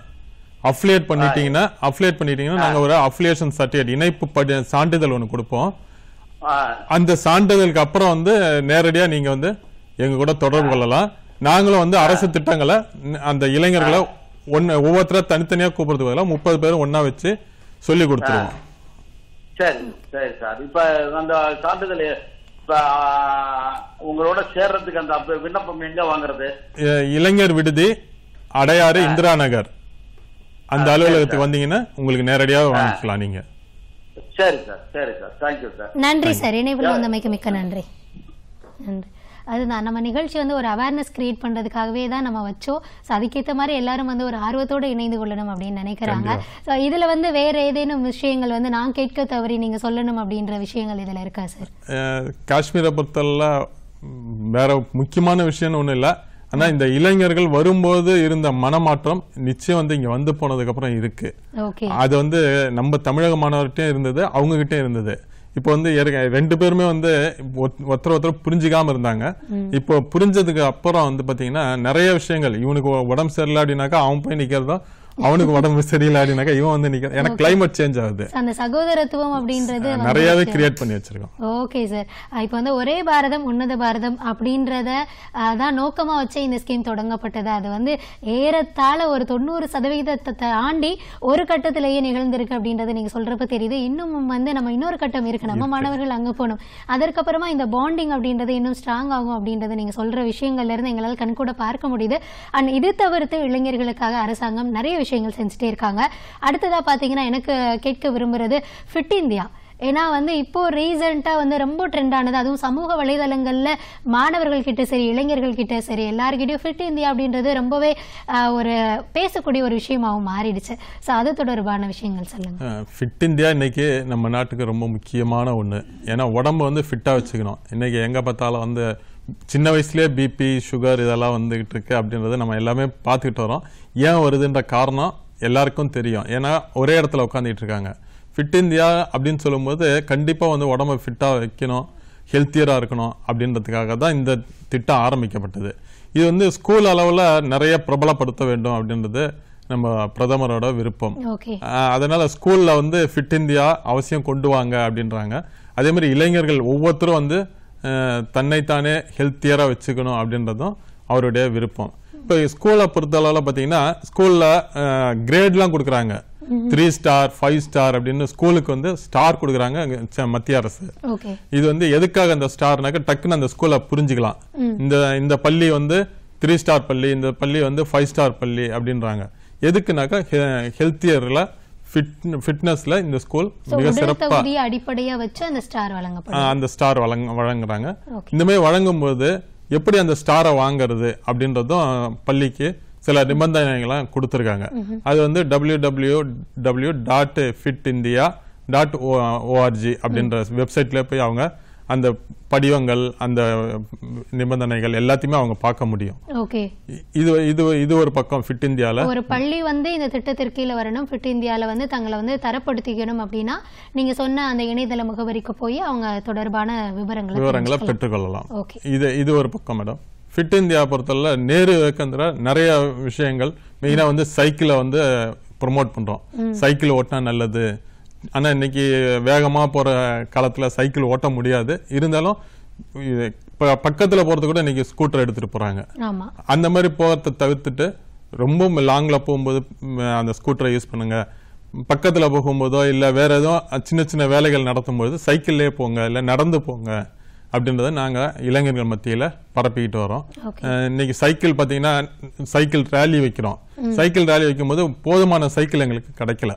அஃபிலியேட் பண்ணிட்டீங்கன்னா அஃபிலியேட் பண்ணிட்டீங்கன்னா நாங்க ஒரு அஃபிலியேஷன் சர்டிஃபிகேட் இணைப்பு படி சான்றிதழ் ஒன்று கொடுப்போம். அந்த சான்றிதழுக்கு அப்புறம் வந்து நேரடியா நீங்க வந்து எங்க கூட தொடர்பு கொள்ளலாம். நாங்களும் வந்து அரசு திட்டங்களை அந்த இளைஞர்களை ஒன்னு ஒவ்வொருத்தரா தனித்தனியா கூப்பிடுறதுக்கு பதிலா முப்பது பேரும் ஒண்ணா வச்சு சொல்லி கொடுத்துருவோம். சரி சரி சார். இப்ப அந்த சான்றிதழ் இப்ப உங்களோட சேர்றதுக்கு அந்த விண்ணப்பம் எங்க வாங்குறது? இளைஞர் விடுதி அடையாறு இந்திரா நகர் அந்த அலுவலகத்துக்கு வந்தீங்கன்னா உங்களுக்கு நேரடியா வாங்கிக்கலாம் நீங்க. சரி சார் சரி சார். தேங்க்யூ சார் நன்றி சார். இணைப்பில் வந்தமைக்கு மிக்க நன்றி. நன்றி. அதுதான். நம்ம நிகழ்ச்சி வந்து ஒரு அவேர்னஸ் கிரியேட் பண்றதுக்காகவே தான் நம்ம வச்சோம். ஸோ அதுக்கேற்ற மாதிரி எல்லாரும் வந்து ஒரு ஆர்வத்தோட இணைந்து கொள்ளணும் அப்படின்னு நினைக்கிறாங்க. ஸோ இதுல வந்து வேற ஏதேனும் விஷயங்கள் வந்து நான் கேட்க தவறி நீங்க சொல்லணும் அப்படின்ற விஷயங்கள் இதுல இருக்கா சார் காஷ்மீரை பொறுத்தவரை வேற முக்கியமான விஷயம்னு ஒண்ணும் இல்ல. ஆனா இந்த இளைஞர்கள் வரும்போது இருந்த மனமாற்றம் நிச்சயம் வந்து இங்க வந்து போனதுக்கு அப்புறம் இருக்கு. ஓகே அது வந்து நம்ம தமிழக மாணவர்கிட்டயும் இருந்தது அவங்க கிட்டயும் இருந்தது. இப்போ வந்து ரெண்டு பேருமே வந்து ஒருத்தர் ஒருத்தர் புரிஞ்சுக்காம இருந்தாங்க. இப்போ புரிஞ்சதுக்கு அப்புறம் வந்து பாத்தீங்கன்னா நிறைய விஷயங்கள். இவனுக்கு உடம்பு சரியில்லை அப்படின்னாக்கா அவன் போய் நிக்கிறதும் அவனுக்கு உடம்பு சரியில்லை அப்படின்னாக்கா இவன் வந்து நிக்கிற ஏன்னா கிளைமேட் சேஞ்ச் ஆகுது. அந்த சகோதரத்துவம் அப்படின்றது நிறையவே கிரியேட் பண்ணி வச்சிருக்கோம் ஓகே சார் இப்போ வந்து ஒரே பாரதம் உன்னத பாரதம் அப்படின்றத தான் நோக்கமா வச்சு இந்த ஸ்கீம் தொடங்கப்பட்டது. அது வந்து ஏறத்தாழ ஒரு தொண்ணூறு சதவீதத்தை தாண்டி ஒரு கட்டத்திலேயே நிகழ்ந்திருக்கு அப்படின்றது நீங்க சொல்றப்ப தெரியுது. இன்னும் வந்து நம்ம இன்னொரு கட்டம் இருக்கு. நம்ம மாணவர்கள் அங்க போகணும். அதற்கப்புறமா இந்த பாண்டிங் அப்படின்றது இன்னும் ஸ்ட்ராங் ஆகும் அப்படின்றது நீங்க சொல்ற விஷயங்கள்ல இருந்து எங்களால் கண்கூட பார்க்க முடியுது. அண்ட் இது தவிர்த்து இளைஞர்களுக்காக அரசாங்கம் நிறைய விஷயங்கள் செஞ்சுட்டே இருக்காங்க. அடுத்ததாக பார்த்தீங்கன்னா எனக்கு கேட்க விரும்புகிறது ஃபிட் இந்தியா ஏன்னா வந்து இப்போ ரீசெண்டாக வந்து ரொம்ப ட்ரெண்ட் ஆனது அதுவும் சமூக வலைதளங்களில் மாணவர்கள் கிட்ட சரி இளைஞர்கள் கிட்ட சரி எல்லாருக்கிட்டையும் ஃபிட் இந்தியா அப்படின்றது ரொம்பவே ஒரு பேசக்கூடிய ஒரு விஷயமாகவும் மாறிடுச்சு. ஸோ அது தொடர்பான விஷயங்கள் சொல்லுங்க. ஃபிட் இந்தியா இன்னைக்கு நம்ம நாட்டுக்கு ரொம்ப முக்கியமான ஒன்று ஏன்னா உடம்ப வந்து ஃபிட்டாக வச்சுக்கணும். இன்னைக்கு எங்கே பார்த்தாலும் வந்து சின்ன வயசுலயே பிபி சுகர் இதெல்லாம் வந்துகிட்டு இருக்கு அப்படின்றத நம்ம எல்லாமே பார்த்துக்கிட்டு வரோம். ஏன் வருதுன்ற காரணம் எல்லாருக்கும் தெரியும். ஏன்னா ஒரே இடத்துல உட்காந்துட்டு இருக்காங்க. ஃபிட் இந்தியா அப்படின்னு சொல்லும்போது கண்டிப்பா வந்து உடம்ப ஃபிட்டா வைக்கணும் ஹெல்த்தியரா இருக்கணும் அப்படின்றதுக்காக தான் இந்த திட்டம் ஆரம்பிக்கப்பட்டது. இது வந்து ஸ்கூல் அளவுல நிறைய பிரபலப்படுத்த வேண்டும் அப்படின்றது நம்ம பிரதமரோட விருப்பம். அதனால ஸ்கூல்ல வந்து ஃபிட் இந்தியா அவசியம் கொண்டு வாங்க அப்படின்றாங்க. அதே மாதிரி இளைஞர்கள் ஒவ்வொருத்தரும் வந்து தன்னைத்தானே ஹெல்த்தியரா வச்சுக்கணும் அப்படின்றதும் அவருடைய விருப்பம். இப்போ ஸ்கூலை பொறுத்தளவில் பார்த்தீங்கன்னா ஸ்கூல்ல கிரேட்லாம் கொடுக்குறாங்க. த்ரீ ஸ்டார் ஃபைவ் ஸ்டார் அப்படின்னு ஸ்கூலுக்கு வந்து ஸ்டார் கொடுக்குறாங்க மத்திய அரசு. இது வந்து எதுக்காக அந்த ஸ்டார்னாக்க டக்குன்னு அந்த ஸ்கூலை புரிஞ்சுக்கலாம். இந்த இந்த பள்ளி வந்து த்ரீ ஸ்டார் பள்ளி இந்த பள்ளி வந்து ஃபைவ் ஸ்டார் பள்ளி அப்படின்றாங்க. எதுக்குனாக்கா ஹெல்த்தியர்ல ஃபிட்னஸ்ல இந்த ஸ்கூல் மிக சிறப்பா அடிப்படையா வச்சு அந்த ஸ்டார் வழங்கப்படும் ஆஹ், அந்த ஸ்டார் வழங்க வழங்குறாங்க. இந்த மாதிரி வழங்கும்போது எப்படி அந்த ஸ்டாரை வாங்குறது அப்படின்றதும் பள்ளிக்கு சில நிபந்தனைகள்லாம் கொடுத்துருக்காங்க. அது வந்து W W W dot fit India dot ORG அப்படின்ற வெப்சைட்ல போய் அவங்க அந்த படிவங்கள் அந்த நிபந்தனைகள் எல்லாத்தையுமே அவங்க பார்க்க முடியும். ஓகே. இது இது இது ஒரு பக்கம் ஃபிட் இந்தியால ஒரு பள்ளி வந்து இந்த திட்டத்திற்கு கீழே வரணும். ஃபிட் இந்தியால வந்து தங்களை வந்து தரப்படுத்திக்கணும் அப்படின்னா நீங்க சொன்ன அந்த இணையதள முகவரிக்கு போய் அவங்க தொடர்பான விவரங்களை விவரங்களை. பெற்றுக்கொள்ளலாம். ஓகே. இது இது ஒரு பக்கம் மேடம். ஃபிட் இந்தியா பொறுத்தவரை நேரு விவேகந்திர நிறைய விஷயங்கள் மெயினா வந்து சைக்கிளை வந்து ப்ரொமோட் பண்றோம். சைக்கிள் ஓட்டினா நல்லது. ஆனா இன்னைக்கு வேகமா போற காலத்துல சைக்கிள் ஓட்ட முடியாது. இருந்தாலும் இது ப- பக்கத்துல போறது கூட இன்னைக்கு ஸ்கூட்டர் எடுத்துட்டு போறாங்க. ஆமா. அந்த மாதிரி போகிறத தவிர்த்துட்டு ரொம்ப லாங்ல போகும்போது அந்த ஸ்கூட்டரை யூஸ் பண்ணுங்க. பக்கத்துல போகும்போதோ இல்ல வேற ஏதோ சின்ன சின்ன வேலைகள் நடத்தும்போது சைக்கிள்லயே போங்க இல்ல நடந்து போங்க அப்படின்றத நாங்க இளைஞர்கள் மத்தியில பரப்பிக்கிட்டு வரோம். இன்னைக்கு சைக்கிள் பாத்தீங்கன்னா சைக்கிள் ரேலி வைக்கிறோம். சைக்கிள் ரேலி வைக்கும்போது போதுமான சைக்கிள் எங்களுக்கு கிடைக்கல.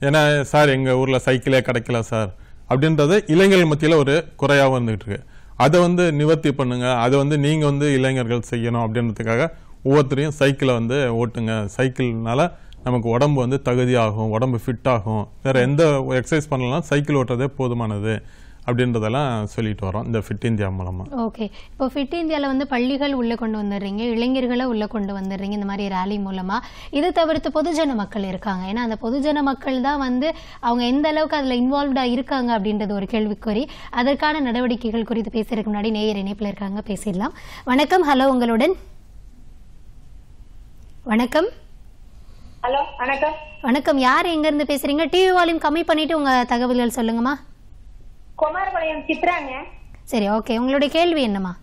ஏன்னா சார் எங்க ஊர்ல சைக்கிளே கிடைக்கல சார். அப்படின்றது இளைஞர்கள் மத்தியில ஒரு குறையாகவும் இருந்துகிட்டு இருக்கு அதை வந்து நிவர்த்தி பண்ணுங்க. அதை வந்து நீங்க வந்து இளைஞர்கள் செய்யணும் அப்படின்றதுக்காக ஒவ்வொருத்தரையும் சைக்கிளை வந்து ஓட்டுங்க. சைக்கிள்னால நமக்கு உடம்பு வந்து தகுதியாகும் உடம்பு ஃபிட் ஆகும். வேற எந்த எக்ஸசைஸ் பண்ணலாம் சைக்கிள் ஓட்டுறதே போதுமானது. அப்படின்றதெல்லாம் சொல்லிட்டு வரோம் இந்த ஃபிட் இந்தியா மூலமா. ஓகே இப்போ ஃபிட் இந்தியாவில் வந்து பள்ளிகள் உள்ளே கொண்டு வந்துடுறீங்க இளைஞர்களை உள்ளே கொண்டு வந்துடுறீங்க இந்த மாதிரி ரேலி மூலமா. இது தவிர்த்து பொதுஜன மக்கள் இருக்காங்க. ஏன்னா அந்த பொதுஜன மக்கள் தான் வந்து அவங்க எந்த அளவுக்கு அதில் இன்வால்வ்டாக இருக்காங்க அப்படின்றது ஒரு கேள்விக்குறி. அதற்கான நடவடிக்கைகள் குறித்து பேசுறதுக்கு முன்னாடி நேயர் இணைப்பில் இருக்காங்க பேசிடலாம். வணக்கம் ஹலோ உங்களுடன். வணக்கம். ஹலோ வணக்கம். வணக்கம். யார் எங்கேருந்து பேசுறீங்க? டிவி வால்யூம் கம்மி பண்ணிட்டு உங்க தகவல்கள் சொல்லுங்கம்மா. குமாரபாளையம் சித்ராங்க. சரி ஓகே. உங்களுடைய கேள்வி என்னம்மா?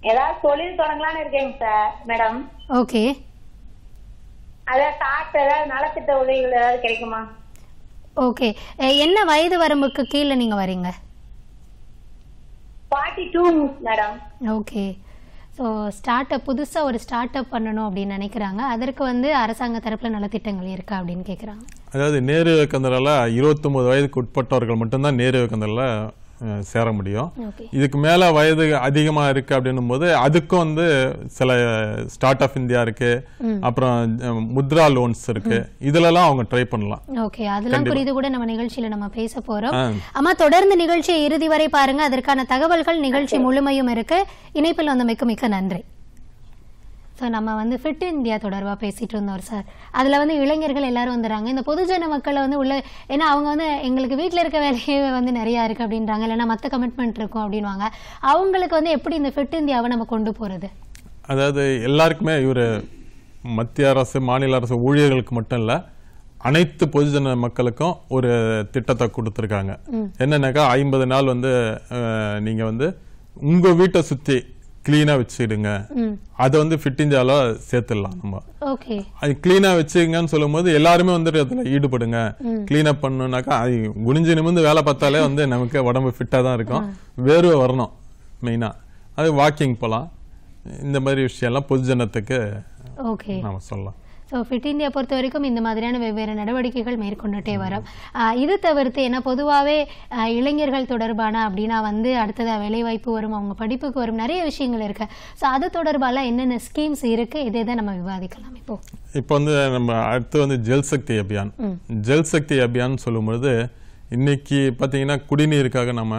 ஏதாவது தொழில் தொடங்கலாம்னு இருக்கேங்க சார் மேடம். ஓகே. அதான் காட்டு ஏதாவது நலத்திட்ட உதவிகள் ஏதாவது கிடைக்குமா? ஓகே. என்ன வயது வரம்புக்கு கீழே நீங்க வரீங்க? Forty two madam. Okay. So startup புதுசாக ஒரு ஸ்டார்ட் அப் பண்ணணும் அப்படின்னு நினைக்கிறாங்க. அதற்கு வந்து அரசாங்க தரப்பில் நலத்திட்டங்கள் இருக்கா அப்படின்னு கேட்குறாங்க அதாவது நேரு கந்தரால இருபத்தொன்பது வயதுக்கு உட்பட்டவர்கள் மட்டும்தான் நேரு கந்தரில் சேர முடியும். இதுக்கு மேல வயது அதிகமா இருக்கு அப்படின்னும் போது அதுக்கும் வந்து சில ஸ்டார்ட் அப் இந்தியா இருக்கு. அப்புறம் முத்ரா லோன்ஸ் இருக்கு. இதுலலாம் அவங்க ட்ரை பண்ணலாம். ஓகே அதெல்லாம் குறித்து கூட நம்ம நிகழ்ச்சியில நம்ம பேச போறோம். அம்மா தொடர்ந்து நிகழ்ச்சியை இறுதி வரை பாருங்க. அதற்கான தகவல்கள் நிகழ்ச்சி முழுமையும் இருக்கு. இணைப்பில் வந்தமைக்கு மிக்க நன்றி. ஸோ நம்ம வந்து ஃபிட் இந்தியா தொடர்பாக பேசிட்டு இருந்தோம் சார் அதில் வந்து இளைஞர்கள் எல்லாரும் வந்துடுறாங்க இந்த பொதுஜன மக்களை வந்து உள்ள ஏன்னா அவங்க வந்து எங்களுக்கு வீட்டில் இருக்க வேலையே வந்து நிறையா இருக்குது அப்படின்றாங்க. இல்லைன்னா மற்ற கமிட்மெண்ட் இருக்கும் அப்படின்வாங்க அவங்களுக்கு வந்து எப்படி இந்த ஃபிட் இந்தியாவை நம்ம கொண்டு போகிறது அதாவது எல்லாருக்குமே இவரு மத்திய அரசு மாநில அரசு ஊழியர்களுக்கு மட்டும் இல்ல அனைத்து பொதுஜன மக்களுக்கும் ஒரு திட்டத்தை கொடுத்துருக்காங்க. என்னன்னாக்கா ஐம்பது நாள் வந்து அஹ், நீங்க வந்து உங்க வீட்டை சுத்தி கிளீனா வச்சுடுங்க அதை வந்து ஃபிட் சேர்த்துடலாம் நம்ம. அது கிளீனா வச்சுங்கன்னு சொல்லும்போது எல்லாருமே வந்துட்டு அதுல ஈடுபடுங்க. கிளீன் அப் பண்ணுனாக்கா அது குனிஞ்சு நிமிந்து வேலை பார்த்தாலே வந்து நமக்கு உடம்பு ஃபிட்டா தான் இருக்கும். வேர்வை வரணும் மெயினா அது வாக்கிங் போலாம். இந்த மாதிரி விஷயம்லாம் பொதுஜனத்துக்கு ஓகே. நாம சொல்லலாம். ஸோ ஃபிட் இந்தியா பொறுத்த வரைக்கும் இந்த மாதிரியான வெவ்வேறு நடவடிக்கைகள் மேற்கொண்டுட்டே வரும். இது தவிர்த்து ஏன்னா பொதுவாகவே இளைஞர்கள் தொடர்பான அப்படின்னா வந்து அடுத்ததாக வேலைவாய்ப்பு வரும் அவங்க படிப்புக்கு வரும் நிறைய விஷயங்கள் இருக்கு. ஸோ அது தொடர்பால என்னென்ன ஸ்கீம்ஸ் இருக்கு இதை தான் நம்ம விவாதிக்கலாம் இப்போ. இப்போ வந்து நம்ம அடுத்து வந்து ஜல் சக்தி அபியான். ஜல் சக்தி அபியான் சொல்லும்பொழுது இன்னைக்கு பார்த்தீங்கன்னா குடிநீருக்காக நம்ம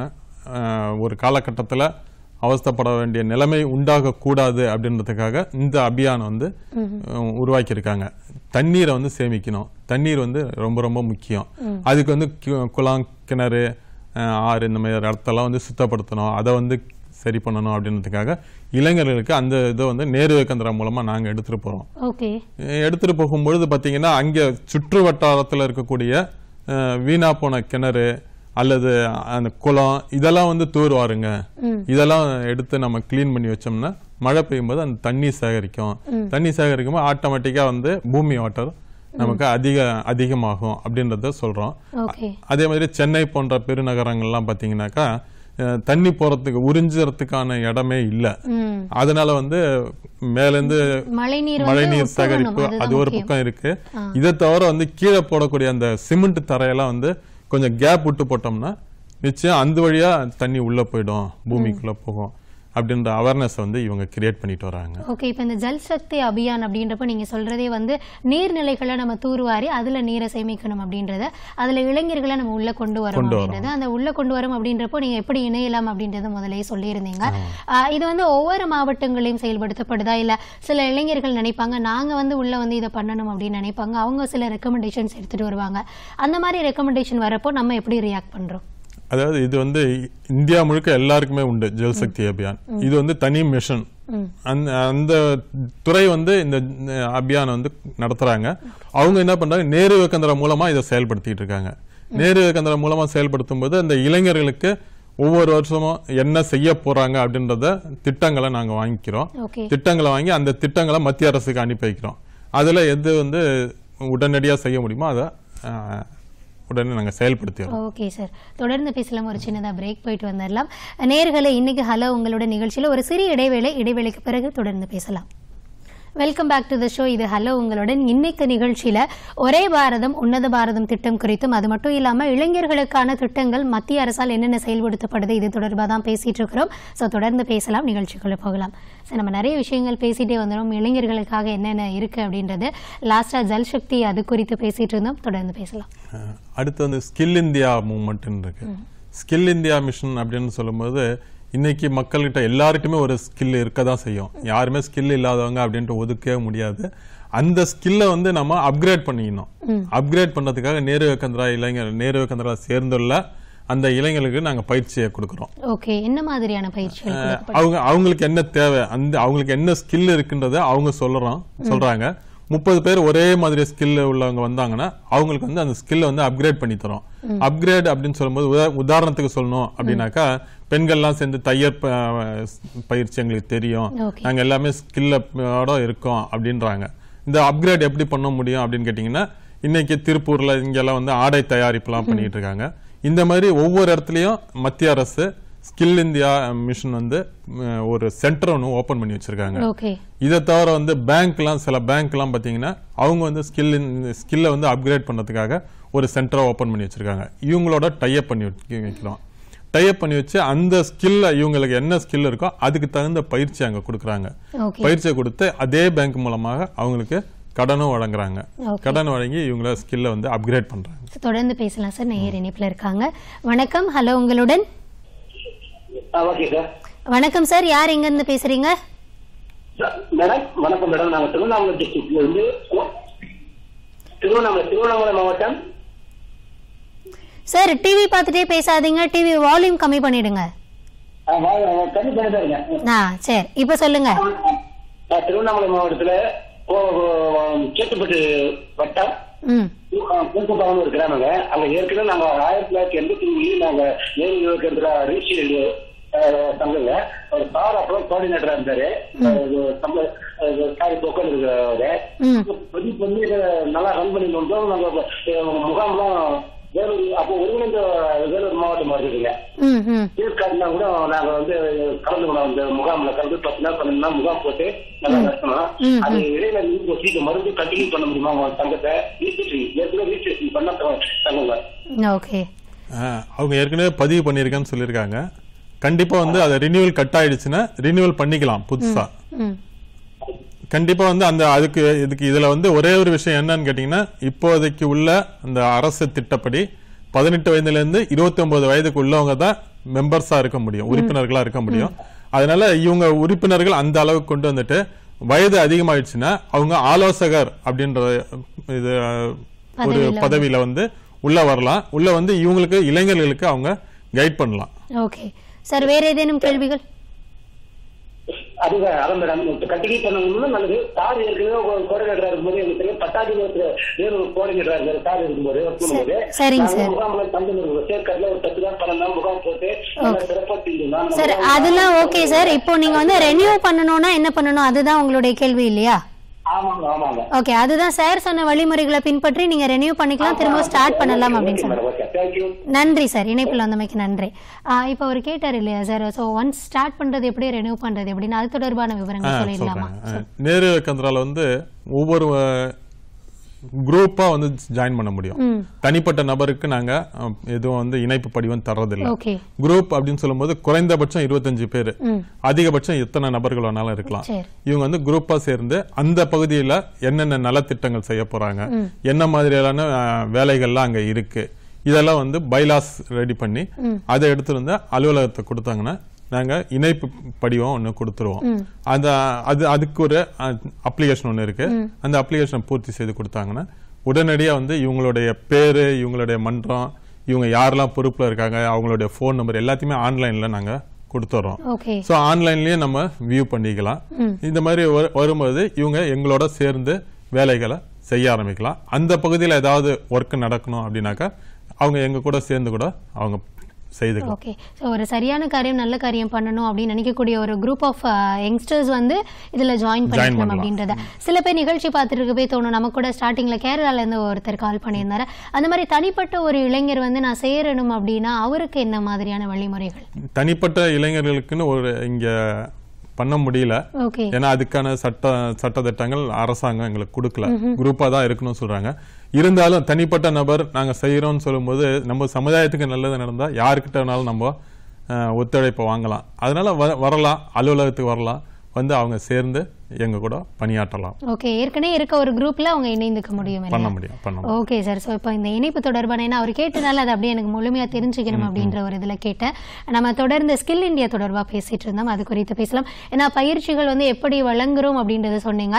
ஒரு காலகட்டத்தில் அவஸ்தைப்பட வேண்டிய நிலைமை உண்டாகக்கூடாது அப்படின்றதுக்காக இந்த அபியான் வந்து உருவாக்கியிருக்காங்க. தண்ணீரை வந்து சேமிக்கணும். தண்ணீர் வந்து ரொம்ப ரொம்ப முக்கியம். அதுக்கு வந்து குளம் கிணறு ஆறு இந்த மாதிரி இடத்தெல்லாம் வந்து சுத்தப்படுத்தணும். அதை வந்து சரி பண்ணணும் அப்படின்றதுக்காக இளைஞர்களுக்கு அந்த இதை வந்து நேரு கேந்திரம் மூலமா நாங்க எடுத்துட்டு போறோம். எடுத்துட்டு போகும்பொழுது பாத்தீங்கன்னா அங்க சுற்று வட்டாரத்துல இருக்கக்கூடிய வீணா போன கிணறு அல்லது அந்த குளம் இதெல்லாம் வந்து தூர்வாருங்க. இதெல்லாம் எடுத்து நம்ம க்ளீன் பண்ணி வச்சோம்னா மழை பெய்யும்போது அந்த தண்ணி சேகரிக்கும். தண்ணி சேகரிக்கும் போது ஆட்டோமேட்டிக்கா வந்து பூமி வாட்டர் நமக்கு அதிக அதிகமாகும் அப்படின்றத சொல்றோம். அதே மாதிரி சென்னை போன்ற பெருநகரங்கள்லாம் பாத்தீங்கன்னாக்கா தண்ணி போறதுக்கு உறிஞ்சுறதுக்கான இடமே இல்ல. அதனால வந்து மேலேருந்து மழை நீர் மழை வந்து நீர் உட்புகணும், சேகரிப்பு அது ஒரு. பக்கம் இருக்கு. இதை தவிர வந்து கீழே போடக்கூடிய அந்த சிமெண்ட் தரையெல்லாம் வந்து கொஞ்சம் கேப் விட்டு போட்டோம்னா நிச்சயம் அந்த வழியாக தண்ணி உள்ளே போயிடும் பூமிக்குள்ளே போகும். அப்படின்ற அவேர்னஸ் வந்து இவங்க கிரியேட் பண்ணிட்டு வராங்க. ஓகே இப்போ இந்த ஜல் சக்தி அபியான் அப்படின்றப்ப நீங்க சொல்றதே வந்து நீர்நிலைகளை நம்ம தூர்வாரி அதுல நீரை சேமிக்கணும் அப்படின்றத அதுல இளைஞர்களை நம்ம உள்ள கொண்டு வரோம். அப்படின்றது அந்த உள்ள கொண்டு வரோம் அப்படின்றப்போ நீங்க எப்படி இணையலாம் அப்படின்றத முதல்லயே சொல்லியிருந்தீங்க. இது வந்து ஒவ்வொரு மாவட்டங்களையும் செயல்படுத்தப்படுதா? இல்ல சில இளைஞர்கள் நினைப்பாங்க நாங்க வந்து உள்ள வந்து இதை பண்ணணும் அப்படின்னு நினைப்பாங்க. அவங்க சில ரெக்கமெண்டேஷன்ஸ் எடுத்துட்டு வருவாங்க. அந்த மாதிரி ரெக்கமெண்டேஷன் வரப்போ நம்ம எப்படி ரியாக்ட் பண்றோம்? அதாவது இது வந்து இந்தியா முழுக்க எல்லாருக்குமே உண்டு ஜல் சக்தி அபியான். இது வந்து தனி மிஷன் அந்த அந்த துறை வந்து இந்த அபியான் வந்து நடத்துறாங்க. அவங்க என்ன பண்றாங்க நேரு விவேகந்திரம் மூலமா இதை செயல்படுத்திட்டு இருக்காங்க. நேரு விவேகந்திரம் மூலமா செயல்படுத்தும் போது அந்த இளைஞர்களுக்கு ஒவ்வொரு வருஷமும் என்ன செய்ய போறாங்க அப்படின்றத திட்டங்களை நாங்க வாங்கிக்கிறோம். திட்டங்களை வாங்கி அந்த திட்டங்களை மத்திய அரசுக்கு அனுப்பி வைக்கிறோம். அதுல எது வந்து உடனடியா செய்ய முடியுமோ அதை உடனே நாங்க செயல்படுத்திடுறோம். ஓகே சார் தொடர்ந்து பேசலாம். ஒரு சின்னதா பிரேக் போயிட்டு வந்துடலாம். நேர்களை இன்னைக்கு ஹலோ உங்களோட நிகழ்ச்சியில ஒரு சிறிய இடைவேளை இடைவேளைக்கு பிறகு தொடர்ந்து பேசலாம். Welcome back to the show இது ஹலோ உங்களுடன். இன்னைக்கு நிகழ்ச்சியில ஒரே பாரதம் உன்னத பாரதம் திட்டம் குறித்தும் அது மட்டும் இல்லாம இளைஞர்களுக்கான திட்டங்கள் மத்திய அரசால் என்னென்ன செயல்படுத்தப்படுது இது தொடர்பாக தான் பேசிட்டு இருக்கிறோம். ஸோ தொடர்ந்து பேசலாம் நிகழ்ச்சிக்குள்ள போகலாம். சார் நம்ம நிறைய விஷயங்கள் பேசிட்டே வந்துடும் இளைஞர்களுக்காக என்னென்ன இருக்கு அப்படின்றது லாஸ்டா ஜல் சக்தி அது குறித்து பேசிட்டு இருந்தோம். தொடர்ந்து பேசலாம். அடுத்து வந்து ஸ்கில் இந்தியா மூவ்மெண்ட் இருக்கு. ஸ்கில் இந்தியா மிஷன் அப்படின்னு சொல்லும்போது இன்னைக்கு மக்கள்கிட்ட எல்லாருக்குமே ஒரு ஸ்கில் இருக்க தான் செய்யும். யாருமே ஸ்கில் இல்லாதவங்க அப்படின்ட்டு ஒதுக்கவே முடியாது. அந்த ஸ்கில்லை வந்து நம்ம அப்கிரேட் பண்ணிக்கணும். அப்கிரேட் பண்றதுக்காக நேரு விவேகந்திரா இளைஞர் நேரு விவேகந்திரா சேர்ந்துள்ள அந்த இளைஞர்களுக்கு நாங்க பயிற்சியை கொடுக்குறோம். ஓகே. என்ன மாதிரியான கொடுக்கப்படும்? அவங்க அவங்களுக்கு என்ன தேவை அந்த அவங்களுக்கு என்ன ஸ்கில் இருக்குன்றத அவங்க சொல்றோம் சொல்றாங்க. முப்பது பேர் ஒரே மாதிரி ஸ்கில் உள்ளவங்க வந்தாங்கன்னா அவங்களுக்கு வந்து அந்த ஸ்கில்லை வந்து அப்கிரேட் பண்ணி தரோம் அப்கிரேட் அப்படின்னு சொல்லும்போது உதா- உதாரணத்துக்கு சொல்லணும் அப்படின்னாக்கா பெண்கள்லாம் சேர்ந்து தையற் ப- பயிற்சி எங்களுக்கு தெரியும். Okay. நாங்க எல்லாமே ஸ்கில்லோட இருக்கோம் அப்படின்றாங்க. இந்த அப்கிரேட் எப்படி பண்ண முடியும் அப்படின்னு கேட்டீங்கன்னா இன்னைக்கு திருப்பூர்ல இங்கெல்லாம் வந்து ஆடை தயாரிப்புலாம் பண்ணிட்டு இருக்காங்க இந்த மாதிரி ஒவ்வொரு இடத்துலயும் மத்திய அரசு ஸ்கில் இந்தியா மிஷன் வந்து ஒரு சென்டர் ஒன்று ஓபன் பண்ணி வச்சிருக்காங்க. இதை தவிர வந்து பேங்க்லாம் சில பேங்க்லாம் பார்த்தீங்கன்னா அவங்க வந்து ஸ்கில் ஸ்கில்லை வந்து அப்கிரேட் பண்ணுறதுக்காக ஒரு சென்டரை ஓப்பன் பண்ணி வச்சிருக்காங்க. இவங்களோட டைப் பண்ணி வைக்க- வைக்கிறோம். டைப் பண்ணி வச்சு அந்த ஸ்கில்ல இவங்களுக்கு என்ன ஸ்கில் இருக்கோ அதுக்கு தகுந்த பயிற்சி அங்கே கொடுக்குறாங்க. ஓகே பயிற்சியை கொடுத்து அதே பேங்க் மூலமாக அவங்களுக்கு கடனும் வழங்குறாங்க. கடன் வழங்கி இவங்கள ஸ்கில்லை வந்து அப்கிரேட் பண்றாங்க. தொடர்ந்து பேசலாம் சார் நேயர் இணைப்புல இருக்காங்க. வணக்கம். ஹலோ உங்களுடன்? வணக்கம் சார் யார் எங்க இருந்து பேசுறீங்க மேடம் வணக்கம் மேடம் நாங்க திருவண்ணாமலை டிஸ்ட்ரிக்ட்ல இருந்து திருவண்ணாமலை திருவண்ணாமலை மாவட்டம் சார் டிவி பார்த்துட்டே பேசாதீங்க. டிவி வால்யூம் கம்மி பண்ணிடுங்க. பண்ணி ஆ சரி. இப்போ சொல்லுங்க. திருவண்ணாமலை மாவட்டத்துல சேத்துப்பட்டு வட்டம் பூக்கப்பாவன் ஒரு கிராமங்க. அங்க ஏற்கனவே நாங்க ஆயிரத்தி தொள்ளாயிரத்தி எண்பத்தி மூணுலயும் நாங்க ஏழு இருபத்தி ரிஜிஸ்டர் சங்கங்க. ஒரு சார் அப்புறம் கோஆர்டினேட்டரா இருந்தாரு. சாரி உட்காந்து பண்ணி இதை நல்லா ரன் பண்ணிட்டு வந்தோம். நாங்க முகாம்லாம் வேலூர் அப்போ ஒருங்கிணைந்த வேலூர் மாவட்டமா ம் சீர்காட்டுனா கூட நாங்க வந்து கலந்துக்கணும் அந்த முகாம்ல கலந்து பத்து நாள் பன்னெண்டு நாள் முகாம் போட்டு நல்லா நடத்தணும் அது இடையில நீங்க சீக்கிரம் மறுபடியும் கண்டினியூ பண்ண முடியுமா உங்க சங்கத்தை ரீசெஸ்டிங் ஏற்கனவே ரீசெஸ்டிங் பண்ண சங்கங்க ஓகே. ஆஹ், அவங்க ஏற்கனவே பதிவு பண்ணியிருக்கேன்னு சொல்லியிருக்காங்க. கண்டிப்பா வந்து அதை ரினியூவல் கட் ஆயிடுச்சுன்னா ரினியூவல் பண்ணிக்கலாம் புதுசா. ம் கண்டிப்பா வந்து அந்த அதுக்கு இதுக்கு இதுல வந்து ஒரே ஒரு விஷயம் என்னன்னு கேட்டீங்கன்னா இப்போதைக்கு உள்ள அந்த அரசு திட்டப்படி பதினெட்டு வயதுல இருந்து இருபத்தி ஒன்பது வயதுக்கு உள்ளவங்க தான் மெம்பர்ஸா இருக்க முடியும் உறுப்பினர்களா இருக்க முடியும். அதனால இவங்க உறுப்பினர்கள் அந்த அளவுக்கு கொண்டு வந்துட்டு வயது அதிகமாயிடுச்சுன்னா அவங்க ஆலோசகர் அப்படின்ற இது ஒரு பதவியில வந்து உள்ள வரலாம். உள்ள வந்து இவங்களுக்கு இளைஞர்களுக்கு அவங்க கைட் பண்ணலாம். ஓகே சார் வேற ஏதேனும் கேள்விகள்? அதுதான் அதான் மேடம் பண்ணணும்னா நல்லது சார் ஏற்கனவே கோஆர்டினேட்டரா இருக்கும்போது எங்களுக்கு தெரியும் பட்டாதி வேறு கோஆர்டினேட்டரா இருந்தாரு சார் இருக்கும்போது ஒர்க் பண்ணும்போது. முகாம்ல தந்து சேர்க்கறதுல ஒரு பத்து பன்னெண்டு நாள் முகாம் போட்டு சிறப்பா செஞ்சோம். சார் அதெல்லாம் ஓகே சார். இப்போ நீங்க வந்து ரெனியூ பண்ணணும்னா என்ன பண்ணணும்? அதுதான் உங்களுடைய கேள்வி இல்லையா? ஓகே அதுதான் சார் சொன்ன வழிமுறைகளை பின்பற்றி நீங்க ரெனியூ பண்ணிக்கலாம் திரும்ப ஸ்டார்ட் பண்ணலாம் அப்படின்னு சொன்னாங்க. நன்றி சார் இணைப்பில் வந்தமைக்கு நன்றி. இப்போ அவர் கேட்டார் இல்லையா சார்? ஸோ ஒன்ஸ் ஸ்டார்ட் பண்றது எப்படி ரெனியூ பண்றது எப்படின்னு அது தொடர்பான விவரங்கள் சொல்லிடலாமா? நேரு கந்திரால வந்து ஒவ்வொரு குரூப்பா வந்து ஜாயின் பண்ண முடியும். தனிப்பட்ட நபருக்கு நாங்க எதுவும் வந்து இணைப்பு படிவம் தர்றதில்ல. குரூப் அப்படின்னு சொல்லும்போது குறைந்தபட்சம் இருபத்தஞ்சு பேர். அதிகபட்சம் எத்தனை நபர்கள் வேணாலும் இருக்கலாம். இவங்க வந்து குரூப்பா சேர்ந்து அந்த பகுதியில என்னென்ன நலத்திட்டங்கள் செய்ய போறாங்க என்ன மாதிரியான வேலைகள்லாம் அங்க இருக்கு இதெல்லாம் வந்து பைலாஸ் ரெடி பண்ணி அதை எடுத்துட்டு வந்து அலுவலகத்தை கொடுத்தாங்கன்னா நாங்க இணைப்பு படிவம் ஒண்ணு கொடுத்துருவோம். அந்த அது அதுக்கு ஒரு அப்ளிகேஷன் ஒண்ணு இருக்கு. அந்த அப்ளிகேஷன் பூர்த்தி செய்து கொடுத்தாங்கன்னா உடனடியா வந்து இவங்களுடைய பேரு இவங்களுடைய மன்றம் இவங்க யாரெல்லாம் பொறுப்புல இருக்காங்க அவங்களுடைய ஃபோன் நம்பர் எல்லாத்தையுமே ஆன்லைன்ல நாங்க கொடுத்துறோம். ஓகே. ஸோ ஆன்லைன்லயே நம்ம வியூ பண்ணிக்கலாம். இந்த மாதிரி வரு- வரும்போது இவங்க எங்களோட சேர்ந்து வேலைகளை செய்ய ஆரம்பிக்கலாம். அந்த பகுதியில் ஏதாவது ஒர்க் நடக்கணும் அப்படின்னாக்கா அவங்க எங்க கூட சேர்ந்து கூட அவங்க செய்துக்கலாம். ஓகே ஸோ ஒரு சரியான காரியம் நல்ல காரியம் பண்ணணும் அப்படின்னு நினைக்கக்கூடிய ஒரு குரூப் ஆஃப் யங்ஸ்டர்ஸ் வந்து இதுல ஜாயின் பண்ணிக்கலாம் பண்ணலாம். அப்படின்றத. சில பேர் நிகழ்ச்சி பார்த்துட்டு போய் தோணும். நமக்கு கூட ஸ்டார்டிங்ல கேரளால இருந்து ஒருத்தர் கால் பண்ணியிருந்தாரு. அந்த மாதிரி தனிப்பட்ட ஒரு இளைஞர் வந்து நான் சேரணும் அப்படின்னா அவருக்கு என்ன மாதிரியான வழிமுறைகள்? தனிப்பட்ட இளைஞர்களுக்குன்னு ஒரு இங்க பண்ண முடியல. ஏன்னா அதுக்கான சட்ட சட்டத்திட்டங்கள் அரசாங்கம் எங்களுக்கு கொடுக்கல. குரூப்பா தான் இருக்கணும்னு சொல்றாங்க. இருந்தாலும் தனிப்பட்ட நபர் நாங்க செய்யறோம்னு சொல்லும்போது நம்ம சமுதாயத்துக்கு நல்லது நடந்தா யாருக்கிட்ட வேணாலும் நம்ம ஒத்துழைப்பை வாங்கலாம். அதனால வ- வரலாம் அலுவலகத்துக்கு வரலாம். வந்து அவங்க சேர்ந்து எங்க கூட பணியாற்றலாம். ஓகே ஏற்கனவே இருக்க ஒரு குரூப்ல அவங்க இணைந்துக்க முடியும்? பண்ண முடியும் பண்ண ஓகே சார் ஸோ இப்போ இந்த இணைப்பு தொடர்பான ஏன்னா அவர் கேட்டனால அது அப்படியே எனக்கு முழுமையாக தெரிஞ்சுக்கணும் அப்படின்ற ஒரு இதில் கேட்டேன். நம்ம தொடர்ந்து ஸ்கில் இந்தியா தொடர்பாக பேசிட்டு இருந்தோம். அது குறித்து பேசலாம். ஏன்னா பயிற்சிகள் வந்து எப்படி வழங்குறோம் அப்படின்றத சொன்னீங்க.